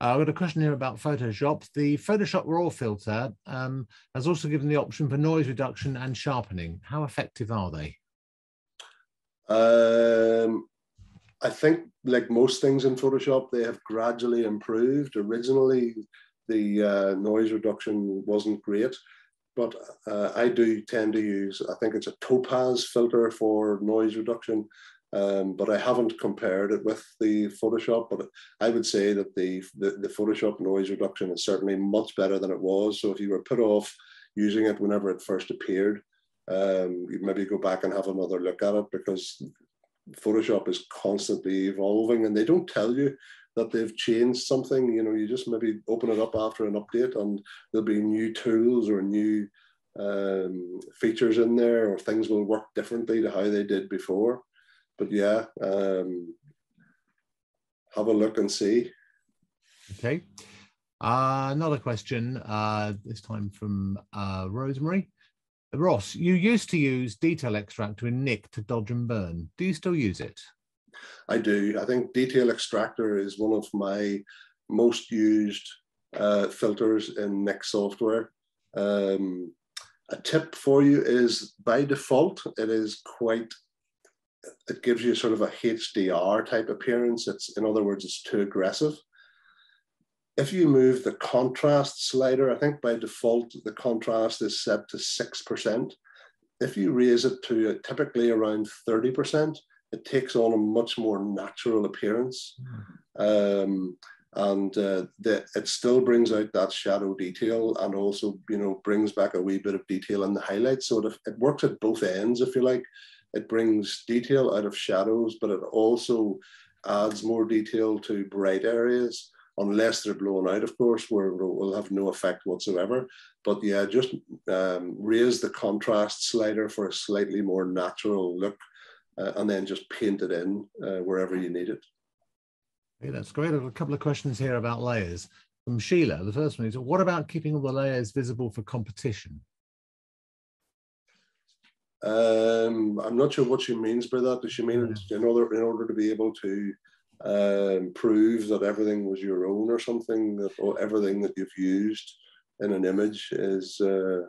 Uh, I've got a question here about Photoshop. The Photoshop RAW filter um, has also given the option for noise reduction and sharpening. How effective are they? Um, I think, like most things in Photoshop, they have gradually improved. Originally, the uh, noise reduction wasn't great, but uh, I do tend to use, I think it's a Topaz filter for noise reduction. Um, but I haven't compared it with the Photoshop. But I would say that the, the, the Photoshop noise reduction is certainly much better than it was. So if you were put off using it whenever it first appeared, um, you maybe go back and have another look at it because Photoshop is constantly evolving, and they don't tell you that they've changed something. You know, you just maybe open it up after an update, and there'll be new tools or new um, features in there, or things will work differently to how they did before but yeah, um, have a look and see. Okay. Uh, another question, uh, this time from uh, Rosemary. Ross, you used to use detail extractor in Nik to dodge and burn. Do you still use it? I do. I think detail extractor is one of my most used uh, filters in Nik software. Um, a tip for you is by default, it is quite it gives you sort of a HDR type appearance. It's in other words, it's too aggressive. If you move the contrast slider, I think by default the contrast is set to six percent. If you raise it to typically around thirty percent, it takes on a much more natural appearance. Mm. Um, and uh, the, it still brings out that shadow detail and also you know brings back a wee bit of detail in the highlights so it, it works at both ends if you like it brings detail out of shadows but it also adds more detail to bright areas unless they're blown out of course where it will have no effect whatsoever but yeah just um, raise the contrast slider for a slightly more natural look uh, and then just paint it in uh, wherever you need it yeah, that's great. I've got a couple of questions here about layers from Sheila. The first one is, what about keeping all the layers visible for competition? Um, I'm not sure what she means by that. Does she mean yeah. in order in order to be able to um, prove that everything was your own or something that or everything that you've used in an image is? Uh,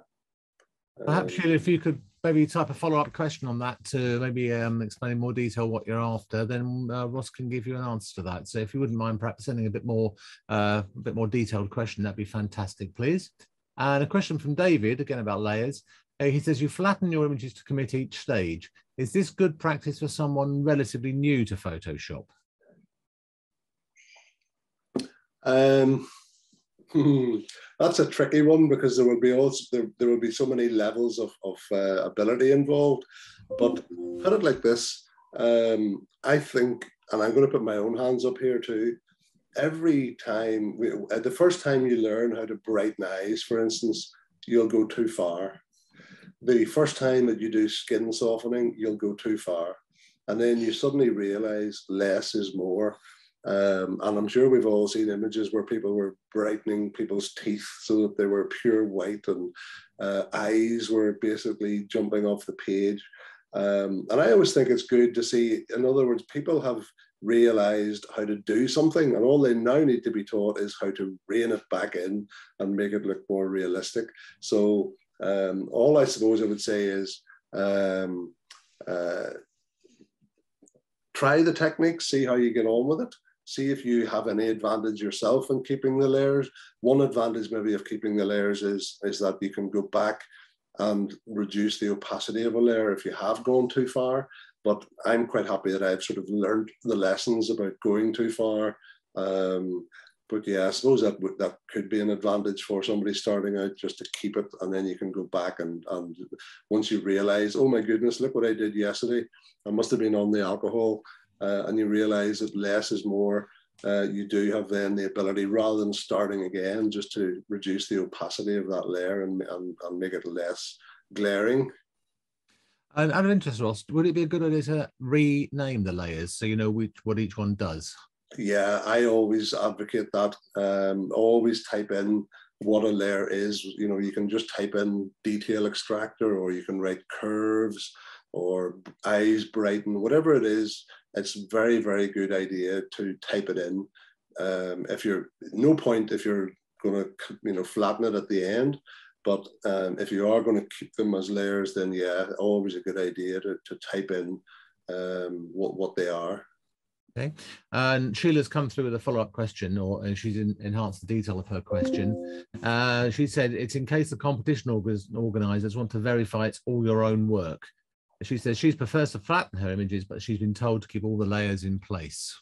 Perhaps um, Sheila, if you could maybe type a follow-up question on that to maybe um, explain in more detail what you're after, then uh, Ross can give you an answer to that. So if you wouldn't mind perhaps sending a bit more, uh, a bit more detailed question, that'd be fantastic, please. And a question from David, again about layers. Uh, he says, you flatten your images to commit each stage. Is this good practice for someone relatively new to Photoshop? Um, Hmm, that's a tricky one because there will be also there, there will be so many levels of, of uh, ability involved. But put it like this, um, I think, and I'm going to put my own hands up here too. Every time, we, uh, the first time you learn how to brighten eyes, for instance, you'll go too far. The first time that you do skin softening, you'll go too far. And then you suddenly realize less is more. Um, and I'm sure we've all seen images where people were brightening people's teeth so that they were pure white and uh, eyes were basically jumping off the page. Um, and I always think it's good to see, in other words, people have realized how to do something, and all they now need to be taught is how to rein it back in and make it look more realistic. So, um, all I suppose I would say is um, uh, try the technique, see how you get on with it see if you have any advantage yourself in keeping the layers. One advantage maybe of keeping the layers is, is that you can go back and reduce the opacity of a layer if you have gone too far. But I'm quite happy that I've sort of learned the lessons about going too far. Um, but yeah, I suppose that that could be an advantage for somebody starting out just to keep it, and then you can go back and and once you realize, oh my goodness, look what I did yesterday. I must have been on the alcohol uh, and you realize that less is more. Uh, you do have then the ability, rather than starting again, just to reduce the opacity of that layer and, and, and make it less glaring. And I'm interested, Ross, would it be a good idea to rename the layers so you know which what each one does? Yeah, I always advocate that. Um, always type in what a layer is. You know, you can just type in detail extractor or you can write curves or eyes brighten, whatever it is, it's a very, very good idea to type it in. Um, if you're, no point if you're going to, you know, flatten it at the end, but um, if you are going to keep them as layers, then yeah, always a good idea to, to type in um, what, what they are. Okay. And Sheila's come through with a follow up question, or she's in, enhanced the detail of her question. Uh, she said, It's in case the competition organizers want to verify it's all your own work. She says she prefers to flatten her images, but she's been told to keep all the layers in place.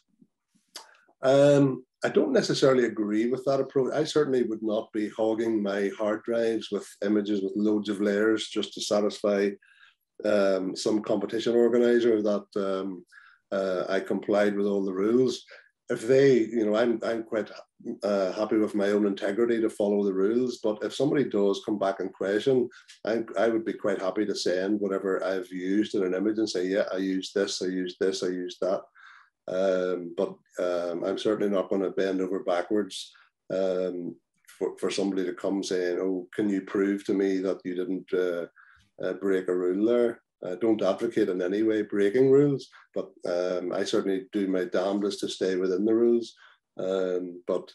Um, I don't necessarily agree with that approach. I certainly would not be hogging my hard drives with images with loads of layers just to satisfy um, some competition organizer that um, uh, I complied with all the rules if they, you know, I'm I'm quite uh, happy with my own integrity to follow the rules. But if somebody does come back and question, I I would be quite happy to send whatever I've used in an image and say, yeah, I used this, I used this, I used that. Um, but um, I'm certainly not going to bend over backwards um, for, for somebody to come saying, oh, can you prove to me that you didn't uh, uh, break a rule there? I don't advocate in any way breaking rules, but um, I certainly do my damnedest to stay within the rules. Um, but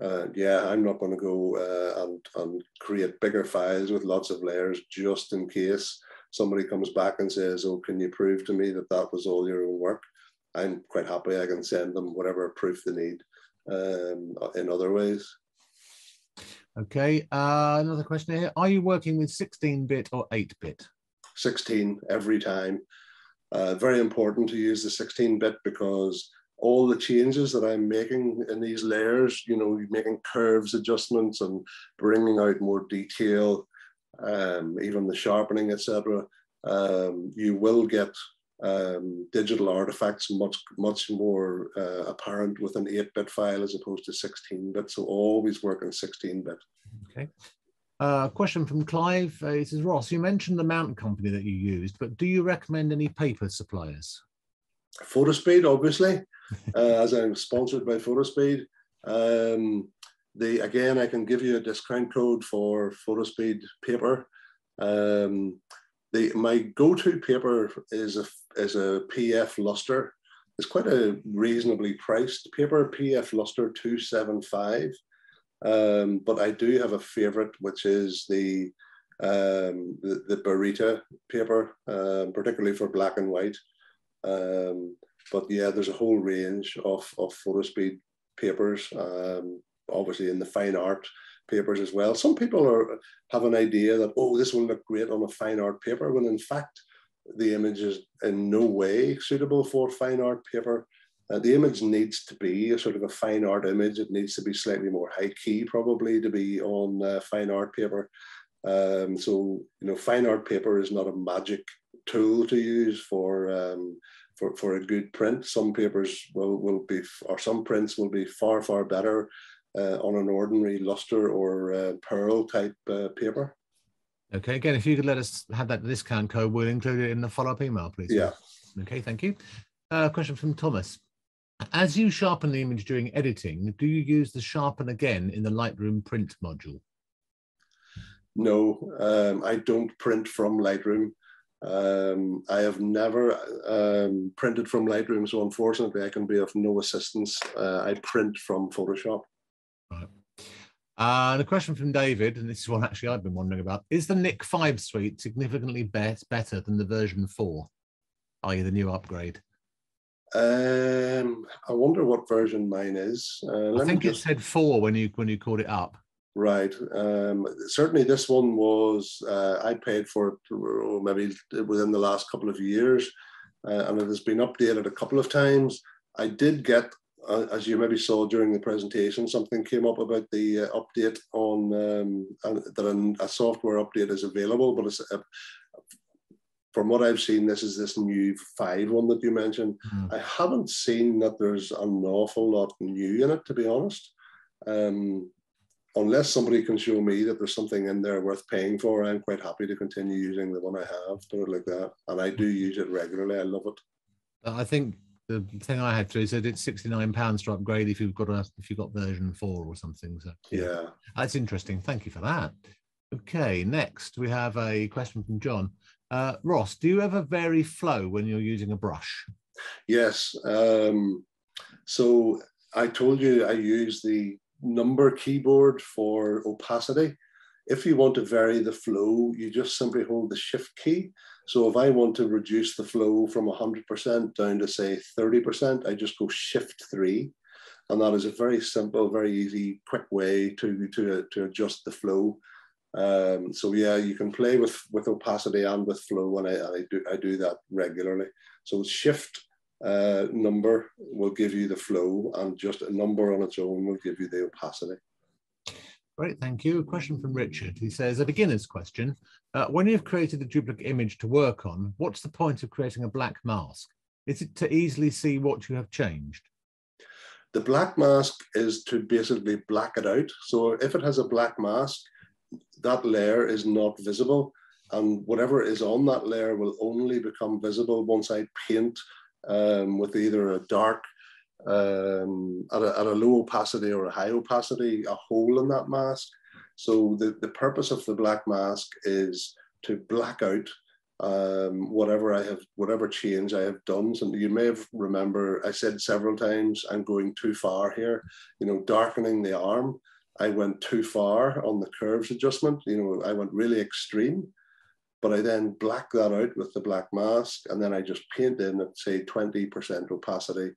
uh, yeah, I'm not going to go uh, and, and create bigger files with lots of layers just in case somebody comes back and says, "Oh, can you prove to me that that was all your own work?" I'm quite happy I can send them whatever proof they need um, in other ways. Okay, uh, another question here: Are you working with 16-bit or 8-bit? 16 every time. Uh, very important to use the 16 bit because all the changes that I'm making in these layers, you know, making curves adjustments and bringing out more detail, um, even the sharpening, etc. Um, you will get um, digital artifacts much much more uh, apparent with an 8-bit file as opposed to 16-bit. So always work in 16-bit. Okay. Uh, question from Clive. Uh, he says, Ross, you mentioned the mountain company that you used, but do you recommend any paper suppliers? Photospeed, obviously, uh, as I'm sponsored by Photospeed. Um, the again, I can give you a discount code for Photospeed paper. Um, the my go-to paper is a is a PF Luster. It's quite a reasonably priced paper, PF Luster 275. Um, but I do have a favorite, which is the um, the, the Baryta paper, um, particularly for black and white. Um, but yeah, there's a whole range of, of Photospeed papers, um, obviously in the fine art papers as well. Some people are have an idea that, oh, this will look great on a fine art paper, when in fact, the image is in no way suitable for fine art paper. Uh, the image needs to be a sort of a fine art image. It needs to be slightly more high key, probably, to be on uh, fine art paper. Um, so, you know, fine art paper is not a magic tool to use for um, for, for a good print. Some papers will, will be, or some prints will be far, far better uh, on an ordinary luster or uh, pearl type uh, paper. Okay, again, if you could let us have that discount code, we'll include it in the follow-up email, please. Yeah. Okay, thank you. Uh, question from Thomas. As you sharpen the image during editing, do you use the sharpen again in the Lightroom print module? No, um, I don't print from Lightroom. Um, I have never um, printed from Lightroom, so unfortunately I can be of no assistance. Uh, I print from Photoshop. Right. Uh, and a question from David, and this is one actually I've been wondering about. Is the Nik 5 suite significantly be better than the version 4, i.e. the new upgrade? Um, I wonder what version mine is. Uh, I think just... it said 4 when you when you called it up. Right. Um, certainly, this one was uh, I paid for it oh, maybe within the last couple of years, uh, and it has been updated a couple of times. I did get, uh, as you maybe saw during the presentation, something came up about the uh, update on um, that a, a, software update is available, but it's, uh, from what I've seen, this is this new five one that you mentioned. Mm. I haven't seen that there's an awful lot new in it, to be honest. Um, unless somebody can show me that there's something in there worth paying for, I'm quite happy to continue using the one I have, put it like that. And I do use it regularly. I love it. I think the thing I had through said it's sixty nine pounds to upgrade if you've got a if you've got version four or something. So yeah, that's interesting. Thank you for that. Okay, next we have a question from John. Uh, Ross, do you ever vary flow when you're using a brush? Yes. Um, so I told you I use the number keyboard for opacity. If you want to vary the flow, you just simply hold the shift key. So if I want to reduce the flow from 100% down to say 30%, I just go shift three. And that is a very simple, very easy, quick way to, to, to adjust the flow. Um, so yeah, you can play with, with opacity and with flow, and I, I, do, I do that regularly. So shift uh, number will give you the flow and just a number on its own will give you the opacity. Great, thank you. A question from Richard. He says, a beginner's question. Uh, when you've created a duplicate image to work on, what's the point of creating a black mask? Is it to easily see what you have changed? The black mask is to basically black it out. So if it has a black mask, that layer is not visible. And whatever is on that layer will only become visible once I paint um, with either a dark, um, at, a, at a low opacity or a high opacity, a hole in that mask. So the, the purpose of the black mask is to black out um, whatever I have, whatever change I have done. So you may have remember I said several times I'm going too far here. You know, darkening the arm. I went too far on the curves adjustment. You know, I went really extreme but I then black that out with the black mask and then I just paint in at say 20% opacity,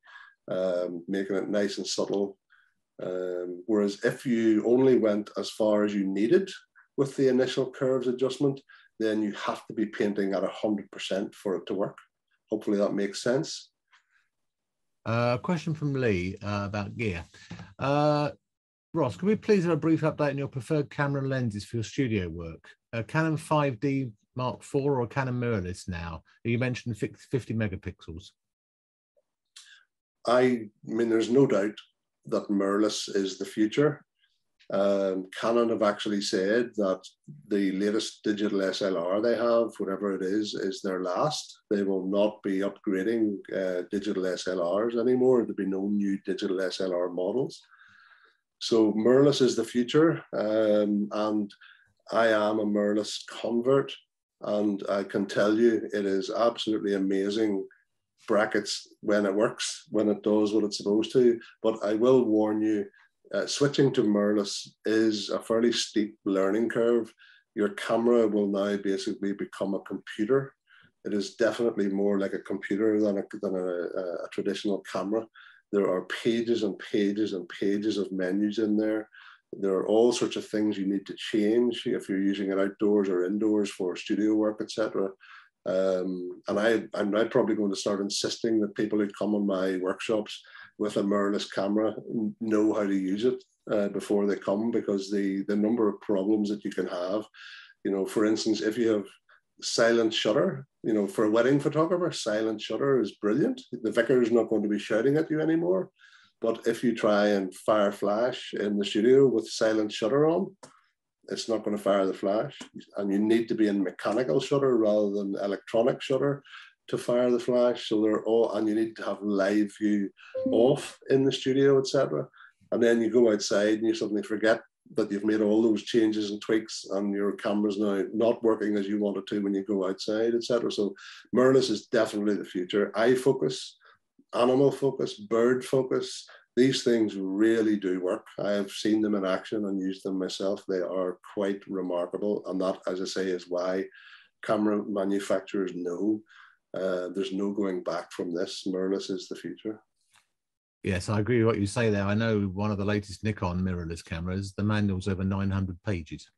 um, making it nice and subtle. Um, whereas if you only went as far as you needed with the initial curves adjustment, then you have to be painting at 100% for it to work. Hopefully that makes sense. Uh, question from Lee uh, about gear. Uh, Ross, can we please have a brief update on your preferred camera lenses for your studio work? A Canon 5D Mark IV or a Canon mirrorless now? You mentioned 50 megapixels. I mean, there's no doubt that mirrorless is the future. Um, Canon have actually said that the latest digital SLR they have, whatever it is, is their last. They will not be upgrading uh, digital SLRs anymore. There'll be no new digital SLR models. So mirrorless is the future, um, and I am a mirrorless convert, and I can tell you it is absolutely amazing brackets when it works, when it does what it's supposed to. But I will warn you, uh, switching to mirrorless is a fairly steep learning curve. Your camera will now basically become a computer. It is definitely more like a computer than a, than a, a traditional camera. There are pages and pages and pages of menus in there. There are all sorts of things you need to change if you're using it outdoors or indoors for studio work, etc. Um, and I, I'm now probably going to start insisting that people who come on my workshops with a mirrorless camera know how to use it uh, before they come because the, the number of problems that you can have, you know, for instance, if you have silent shutter, you know, for a wedding photographer, silent shutter is brilliant. The vicar is not going to be shouting at you anymore. But if you try and fire flash in the studio with silent shutter on, it's not going to fire the flash. And you need to be in mechanical shutter rather than electronic shutter to fire the flash. So they're all, and you need to have live view off in the studio, etc. And then you go outside and you suddenly forget that you've made all those changes and tweaks and your camera's now not working as you want it to when you go outside, etc. So mirrorless is definitely the future. Eye focus, animal focus, bird focus, these things really do work. I have seen them in action and used them myself. They are quite remarkable. And that, as I say, is why camera manufacturers know uh, there's no going back from this. Mirrorless is the future. Yes, I agree with what you say there. I know one of the latest Nikon mirrorless cameras, the manual's over 900 pages.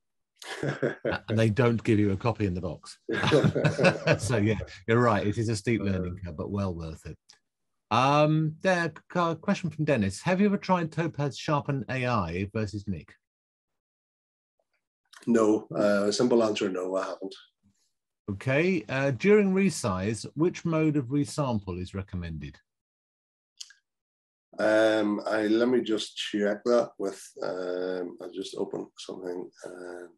and they don't give you a copy in the box. so yeah, you're right. It is a steep learning curve, but well worth it. Um, there, question from Dennis: Have you ever tried Topaz Sharpen AI versus Nik? No. Uh, simple answer: No, I haven't. Okay. Uh, during resize, which mode of resample is recommended? Um, I let me just check that with. Um, I just open something and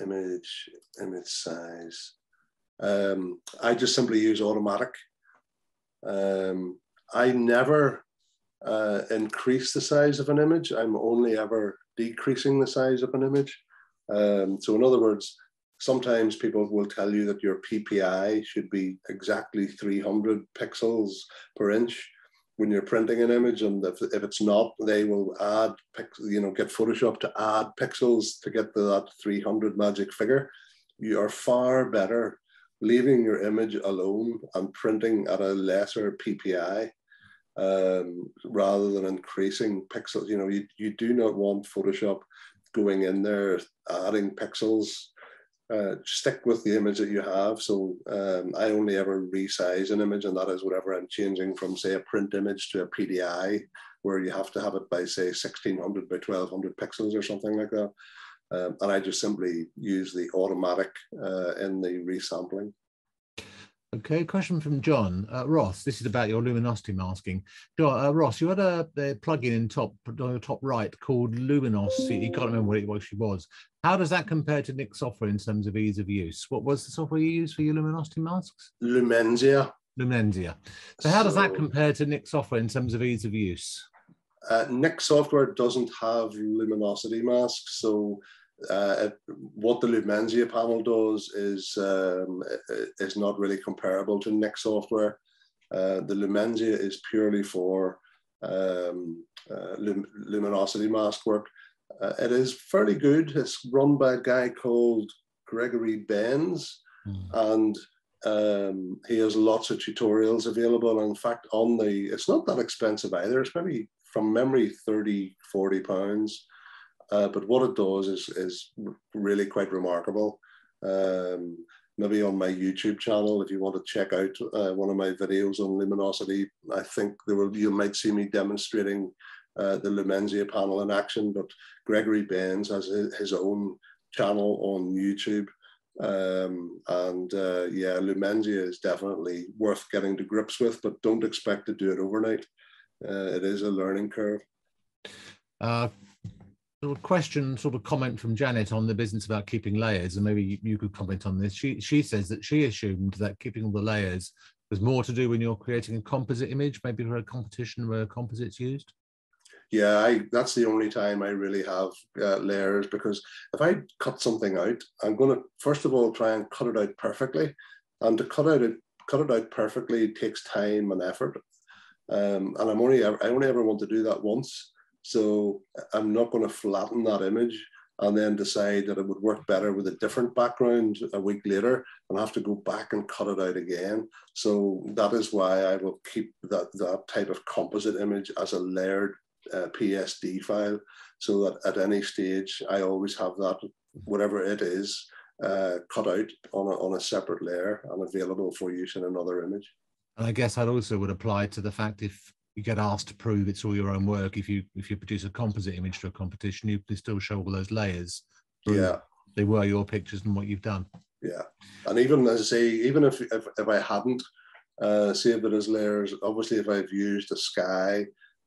image image size. Um, I just simply use automatic. Um, I never uh, increase the size of an image. I'm only ever decreasing the size of an image. Um, so in other words, sometimes people will tell you that your PPI should be exactly 300 pixels per inch when you're printing an image, and if, if it's not, they will add, you know, get Photoshop to add pixels to get to that 300 magic figure. You are far better leaving your image alone and printing at a lesser PPI um, rather than increasing pixels. You know, you, you do not want Photoshop going in there adding pixels uh, stick with the image that you have. So um, I only ever resize an image, and that is whatever I'm changing from, say, a print image to a PDI, where you have to have it by, say, 1600 by 1200 pixels or something like that. Um, and I just simply use the automatic uh, in the resampling. Okay, question from John uh, Ross. This is about your luminosity masking. John, uh, Ross, you had a, a plugin in top on the top right called Luminos. You can't remember what it actually was. How does that compare to Nik software in terms of ease of use? What was the software you used for your luminosity masks? Lumenzia. Lumenzia. So how does that compare to Nik software in terms of ease of use? Uh, Nik software doesn't have luminosity masks, so uh, what the Lumenzia panel does is um, is not really comparable to Nik software. Uh, the Lumenzia is purely for um, uh, lum luminosity mask work. Uh, it is fairly good. It's run by a guy called Gregory Benz, mm. and um, he has lots of tutorials available. In fact, on the it's not that expensive either. It's maybe from memory 30, 40 pounds. Uh, but what it does is, is really quite remarkable. Um, maybe on my YouTube channel, if you want to check out uh, one of my videos on luminosity, I think there will you might see me demonstrating uh, the Lumenzia panel in action. But Gregory Benz has his own channel on YouTube. Um, and uh, yeah, Lumenzia is definitely worth getting to grips with, but don't expect to do it overnight. Uh, it is a learning curve. Of question, sort of comment from Janet on the business about keeping layers, and maybe you could comment on this. She she says that she assumed that keeping all the layers was more to do when you're creating a composite image, maybe for a competition where composites used. Yeah, I, that's the only time I really have uh, layers because if I cut something out, I'm going to first of all try and cut it out perfectly, and to cut out it cut it out perfectly takes time and effort. Um, and I'm only I only ever want to do that once. So I'm not going to flatten that image and then decide that it would work better with a different background a week later and have to go back and cut it out again. So that is why I will keep that, that type of composite image as a layered uh, PSD file so that at any stage I always have that, whatever it is, uh, cut out on a, on a separate layer and available for use in another image. And I guess that also would apply to the fact if you get asked to prove it's all your own work. If you if you produce a composite image to a competition, you can still show all those layers. Yeah, they were your pictures and what you've done. Yeah, and even as I say, even if if, if I hadn't uh, saved it as layers, obviously if I've used a sky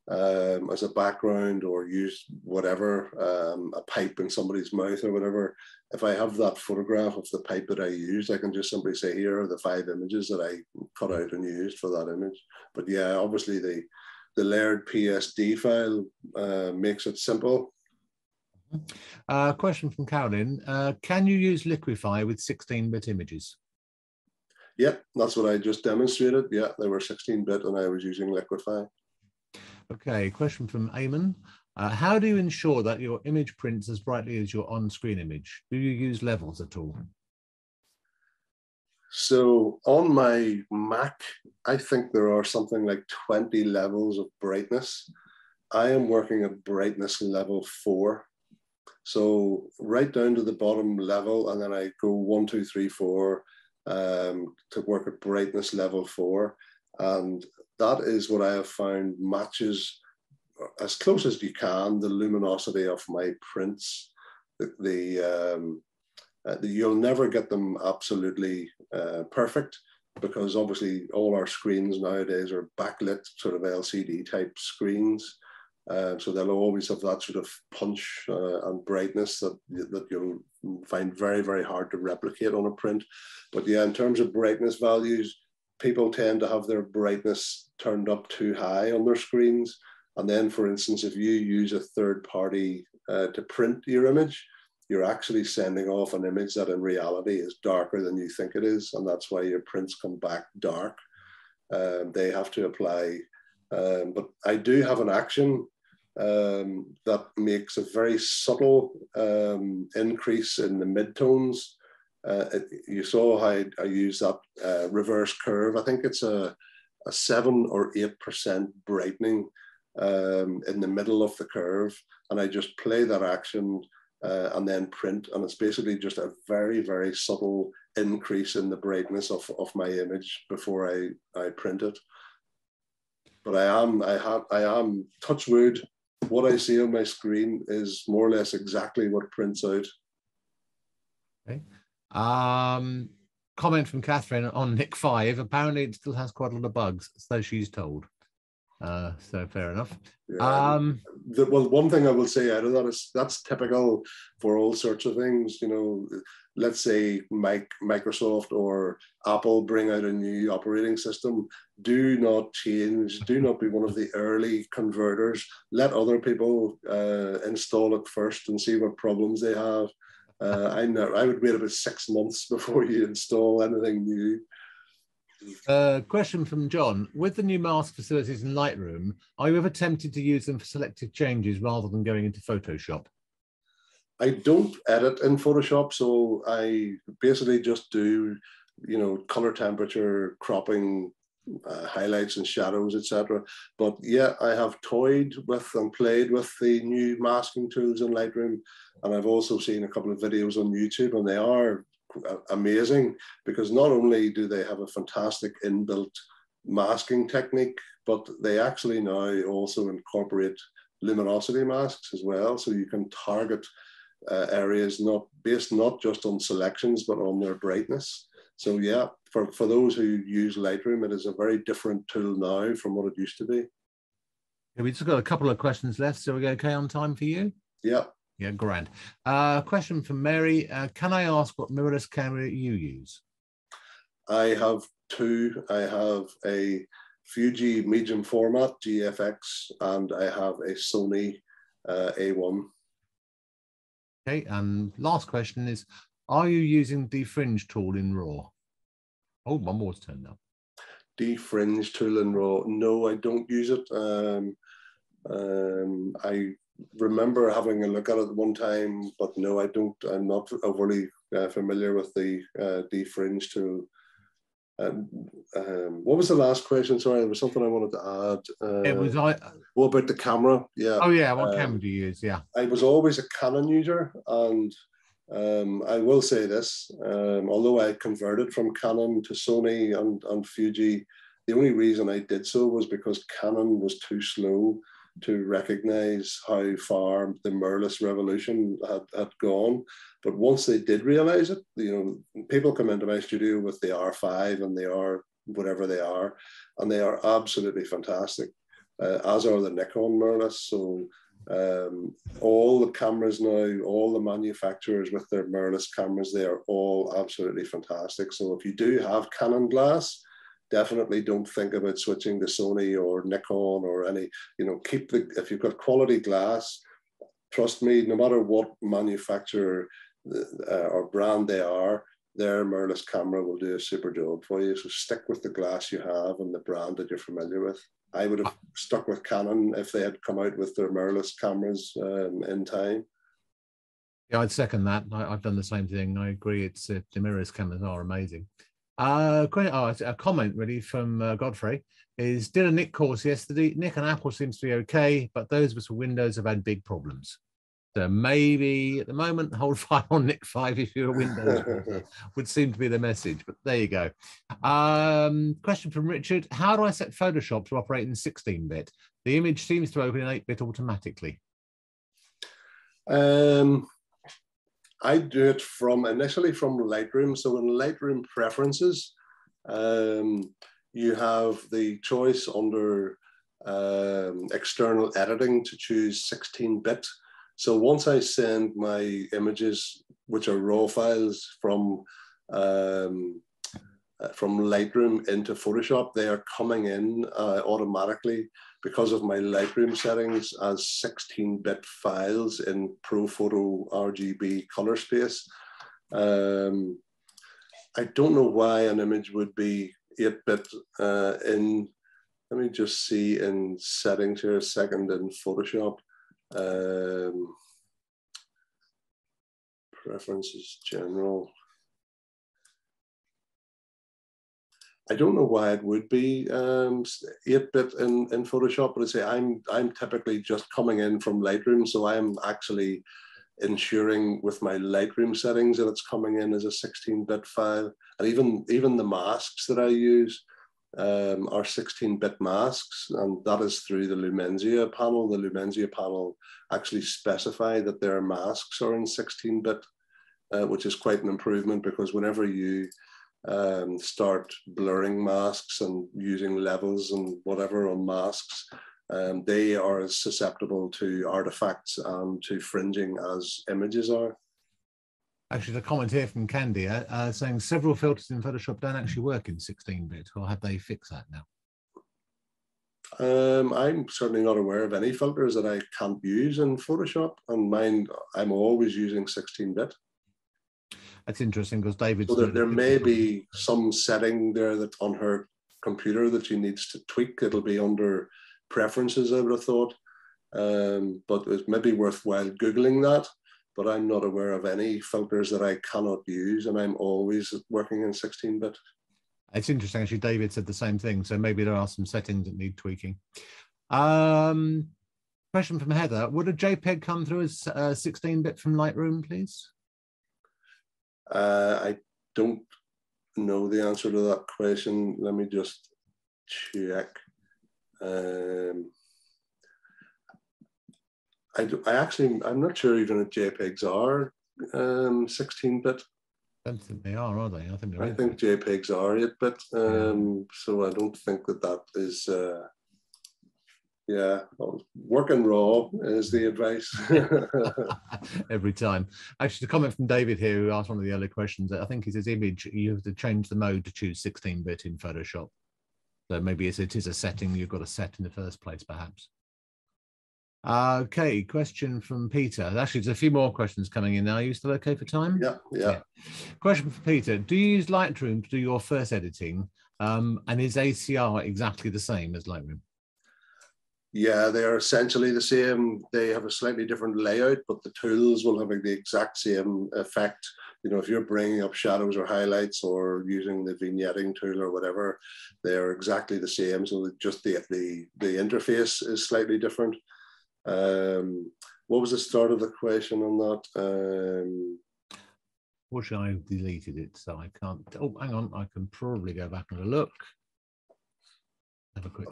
um, as a background or used whatever um, a pipe in somebody's mouth or whatever, if I have that photograph of the pipe that I used, I can just simply say, here are the five images that I cut out and used for that image. But yeah, obviously the, the layered PSD file uh, makes it simple. Uh, question from Carolyn. Uh, can you use Liquify with 16-bit images? Yep, that's what I just demonstrated. Yeah, they were 16-bit and I was using Liquify. Okay, question from Eamon. Uh, how do you ensure that your image prints as brightly as your on-screen image? Do you use levels at all? So on my Mac, I think there are something like 20 levels of brightness. I am working at brightness level four. So right down to the bottom level, and then I go one, two, three, four um, to work at brightness level four. And that is what I have found matches as close as you can the luminosity of my prints. The, the, um, uh, you'll never get them absolutely uh, perfect because obviously all our screens nowadays are backlit sort of LCD type screens. Uh, so they'll always have that sort of punch uh, and brightness that, that you'll find very, very hard to replicate on a print. But yeah, in terms of brightness values, people tend to have their brightness turned up too high on their screens. And then, for instance, if you use a third party uh, to print your image, you're actually sending off an image that in reality is darker than you think it is. And that's why your prints come back dark. Um, they have to apply. Um, but I do have an action um, that makes a very subtle um, increase in the midtones. Uh, it, you saw how I, I use that uh, reverse curve. I think it's a, a seven or eight percent brightening um, in the middle of the curve, and I just play that action uh, and then print, and it's basically just a very very subtle increase in the brightness of, of my image before I, I print it. But I am I have I am touch wood. What I see on my screen is more or less exactly what prints out. Okay. Um, comment from Catherine on Nik 5. Apparently, it still has quite a lot of bugs, so she's told. Uh, so fair enough. Yeah, um, the, well, one thing I will say out of that is that's typical for all sorts of things. You know, let's say Mike, Microsoft or Apple bring out a new operating system. Do not change. Do not be one of the early converters. Let other people uh, install it first and see what problems they have. Uh, I know I would wait about six months before you install anything new. Uh, question from John. With the new mask facilities in Lightroom, are you ever tempted to use them for selective changes rather than going into Photoshop? I don't edit in Photoshop, so I basically just do, you know, color temperature, cropping, uh, highlights and shadows, etc. But yeah, I have toyed with and played with the new masking tools in Lightroom, and I've also seen a couple of videos on YouTube, and they are amazing because not only do they have a fantastic inbuilt masking technique, but they actually now also incorporate luminosity masks as well. So you can target uh, areas not based not just on selections, but on their brightness. So yeah, for, for those who use Lightroom, it is a very different tool now from what it used to be. Yeah, we just got a couple of questions left. So we're okay on time for you? Yeah. Yeah, grand. Uh, question from Mary. Uh, can I ask what mirrorless camera you use? I have two. I have a Fuji medium format GFX and I have a Sony uh, A1. Okay, and last question is, are you using defringe tool in RAW? Oh, one more's turn now. Defringe tool in RAW? No, I don't use it. Um, um, I remember having a look at it one time, but no, I don't. I'm not overly uh, familiar with the uh, defringe tool. Um, um, what was the last question? Sorry, there was something I wanted to add. Uh, it was I. What about the camera? Yeah. Oh yeah, what um, camera do you use? Yeah. I was always a Canon user, and um, I will say this: um, although I converted from Canon to Sony and, and Fuji, the only reason I did so was because Canon was too slow to recognize how far the mirrorless revolution had, had gone. But once they did realize it, you know, people come into my studio with the R5 and they are whatever they are, and they are absolutely fantastic, uh, as are the Nikon mirrorless. So um, all the cameras now, all the manufacturers with their mirrorless cameras, they are all absolutely fantastic. So if you do have Canon glass, definitely don't think about switching to Sony or Nikon or any, you know, keep the, if you've got quality glass, trust me, no matter what manufacturer uh, or brand they are, their mirrorless camera will do a super job for you. So stick with the glass you have and the brand that you're familiar with. I would have stuck with Canon if they had come out with their mirrorless cameras um, in time. Yeah, I'd second that. I, have done the same thing. I agree. It's uh, the mirrorless cameras are amazing. Uh, oh, a comment really from uh, Godfrey is did a Nik course yesterday. Nik and Apple seems to be okay, but those with Windows have had big problems. So maybe at the moment, hold fire on Nik 5 if you're a Windows would seem to be the message. But there you go. Um, question from Richard How do I set Photoshop to operate in 16 bit? The image seems to open in 8 bit automatically. Um, I do it from initially from Lightroom. So in Lightroom preferences, um, you have the choice under um, external editing to choose 16 bit. So once I send my images, which are raw files from um, from Lightroom into Photoshop, they are coming in uh, automatically because of my Lightroom settings as 16-bit files in ProPhoto RGB color space. Um, I don't know why an image would be 8-bit uh, in, let me just see in settings here a second in Photoshop. Um, preferences general. I don't know why it would be um, 8-bit in, in Photoshop, but I say I'm, I'm typically just coming in from Lightroom, so I'm actually ensuring with my Lightroom settings that it's coming in as a 16-bit file. And even, even the masks that I use um, are 16-bit masks, and that is through the Lumenzia panel. The Lumenzia panel actually specify that their masks are in 16-bit, uh, which is quite an improvement because whenever you um, start blurring masks and using levels and whatever on masks, um, they are as susceptible to artifacts and to fringing as images are. Actually, the comment here from Candy uh, saying several filters in Photoshop don't actually work in 16-bit, or have they fixed that now? Um, I'm certainly not aware of any filters that I can't use in Photoshop, and mine I'm always using 16-bit. That's interesting because David. So there, there may be some setting there that on her computer that she needs to tweak. It'll be under preferences, I would have thought. Um, but it's maybe worthwhile Googling that. But I'm not aware of any filters that I cannot use, and I'm always working in 16 bit. It's interesting, actually. David said the same thing. So maybe there are some settings that need tweaking. Um, question from Heather Would a JPEG come through as 16 uh, bit from Lightroom, please? Uh, I don't know the answer to that question. Let me just check. Um, I, do, I actually, I'm not sure even if JPEGs are 16-bit. Um, I don't think they are, are they? I think, I think JPEGs are 8-bit. Um, yeah. So I don't think that that is, uh, yeah, well, working raw is the advice. Every time. Actually, the comment from David here, who asked one of the earlier questions, I think is his image, you have to change the mode to choose 16-bit in Photoshop. So maybe it is a setting you've got to set in the first place, perhaps. Okay, question from Peter. Actually, there's a few more questions coming in now. Are you still okay for time? Yeah, yeah. yeah. Question for Peter. Do you use Lightroom to do your first editing? Um, and is ACR exactly the same as Lightroom? Yeah, they are essentially the same. They have a slightly different layout, but the tools will have the exact same effect. You know, if you're bringing up shadows or highlights or using the vignetting tool or whatever, they are exactly the same. So just the the the interface is slightly different. Um, what was the start of the question on that? Um, Fortunately, I've deleted it, so I can't. Oh, hang on, I can probably go back and look. Have a quick.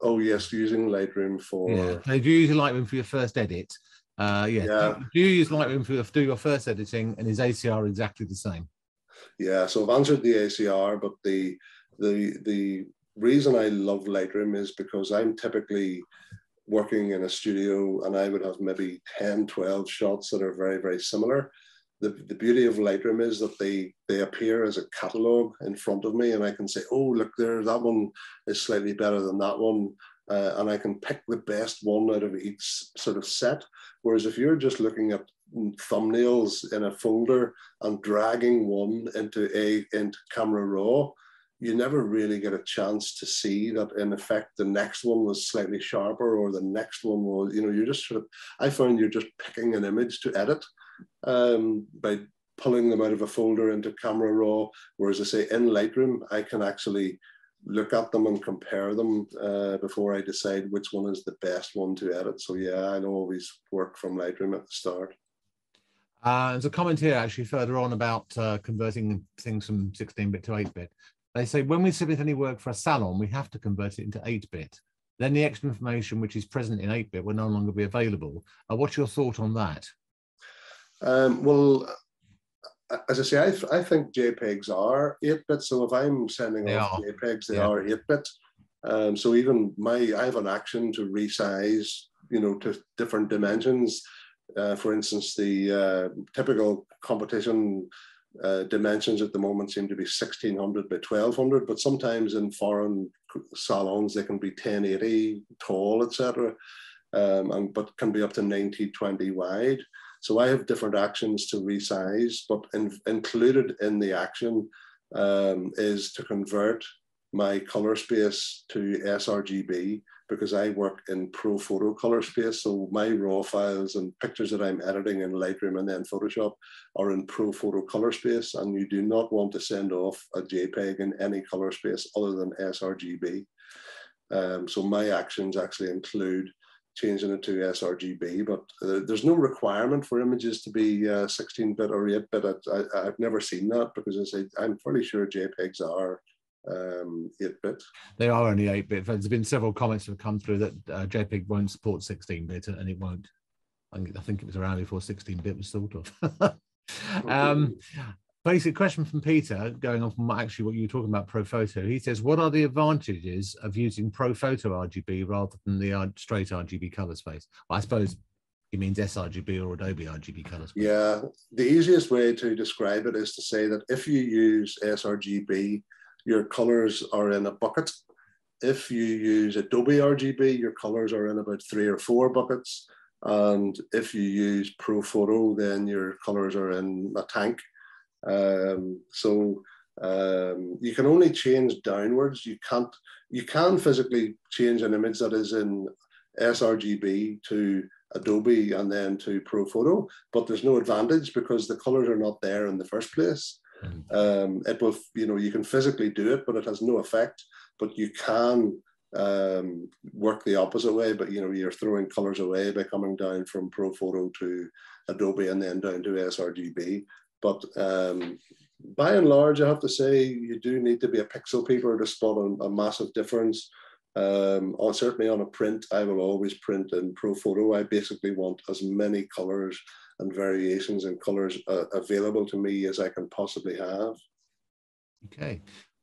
Oh yes, using Lightroom for. Yeah, if you use Lightroom for your first edit, uh, yeah. yeah. Do you use Lightroom for do your first editing, and is ACR exactly the same? Yeah, so I've answered the ACR, but the the the reason I love Lightroom is because I'm typically working in a studio and I would have maybe 10, 12 shots that are very, very similar. The, the beauty of Lightroom is that they, they appear as a catalog in front of me and I can say, oh, look there, that one is slightly better than that one. Uh, and I can pick the best one out of each sort of set. Whereas if you're just looking at thumbnails in a folder and dragging one into a into camera raw, you never really get a chance to see that in effect the next one was slightly sharper or the next one was you know you're just sort of i find you're just picking an image to edit um, by pulling them out of a folder into camera raw whereas i say in lightroom i can actually look at them and compare them uh, before i decide which one is the best one to edit so yeah i know always work from lightroom at the start uh, there's a comment here actually further on about uh, converting things from 16-bit to 8-bit. They say when we submit any work for a salon, we have to convert it into 8-bit. Then the extra information which is present in 8-bit will no longer be available. Uh, what's your thought on that? Um, well, as I say, I, I think JPEGs are 8-bit. So if I'm sending they off are. JPEGs, they yeah. are 8-bit. Um, so even my, I have an action to resize, you know, to different dimensions. Uh, for instance, the uh, typical competition uh, dimensions at the moment seem to be 1600 by 1200, but sometimes in foreign salons they can be 1080 tall, etc., um, and but can be up to 90 20 wide. So I have different actions to resize, but in, included in the action um, is to convert my color space to sRGB because I work in ProPhoto color space. So my raw files and pictures that I'm editing in Lightroom and then Photoshop are in ProPhoto color space. And you do not want to send off a JPEG in any color space other than sRGB. Um, so my actions actually include changing it to sRGB, but uh, there's no requirement for images to be 16-bit uh, or 8-bit. I, have never seen that because I I'm fairly sure JPEGs are um, 8-bit. They are only 8-bit. There's been several comments that have come through that uh, JPEG won't support 16-bit, and it won't. I think it was around before 16-bit was thought of. um, basic question from Peter, going on from actually what you were talking about ProPhoto. He says, what are the advantages of using ProPhoto RGB rather than the straight RGB color space? Well, I suppose he means sRGB or Adobe RGB color space. Yeah, the easiest way to describe it is to say that if you use sRGB, your colors are in a bucket. If you use Adobe RGB, your colors are in about three or four buckets. And if you use ProPhoto, then your colors are in a tank. Um, so um, you can only change downwards. You can't, you can physically change an image that is in sRGB to Adobe and then to ProPhoto, but there's no advantage because the colors are not there in the first place. Mm. Um, it will, you know, you can physically do it, but it has no effect. But you can um, work the opposite way. But you know, you're throwing colors away by coming down from ProPhoto to Adobe and then down to sRGB. But um, by and large, I have to say you do need to be a pixel peeper to spot a, a massive difference. Um, on, certainly on a print, I will always print in ProPhoto. I basically want as many colors and variations in colors uh, available to me as I can possibly have. Okay,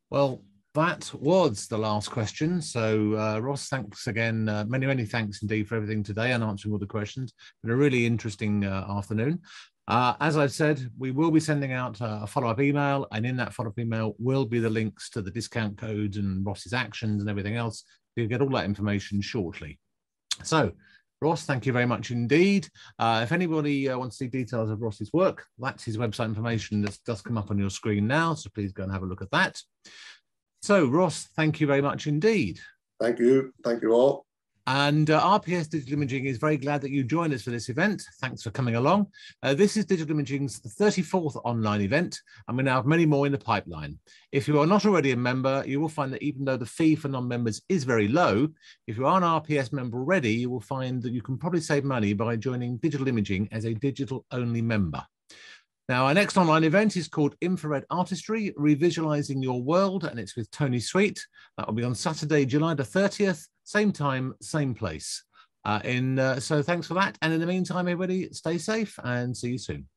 well, that was the last question. So, uh, Ross, thanks again. Uh, many, many thanks indeed for everything today and answering all the questions. Been a really interesting uh, afternoon. Uh, as I've said, we will be sending out a follow up email, and in that follow up email will be the links to the discount codes and Ross's actions and everything else. You'll get all that information shortly. So, Ross, thank you very much indeed. Uh, if anybody uh, wants to see details of Ross's work, that's his website information that does come up on your screen now. So please go and have a look at that. So, Ross, thank you very much indeed. Thank you. Thank you all. And uh, RPS Digital Imaging is very glad that you joined us for this event. Thanks for coming along. Uh, this is Digital Imaging's 34th online event, and we now have many more in the pipeline. If you are not already a member, you will find that even though the fee for non-members is very low, if you are an RPS member already, you will find that you can probably save money by joining Digital Imaging as a digital-only member. Now, our next online event is called Infrared Artistry, Revisualizing Your World, and it's with Tony Sweet. That will be on Saturday, July the 30th, same time, same place. Uh, in, uh, so thanks for that. And in the meantime, everybody, stay safe and see you soon.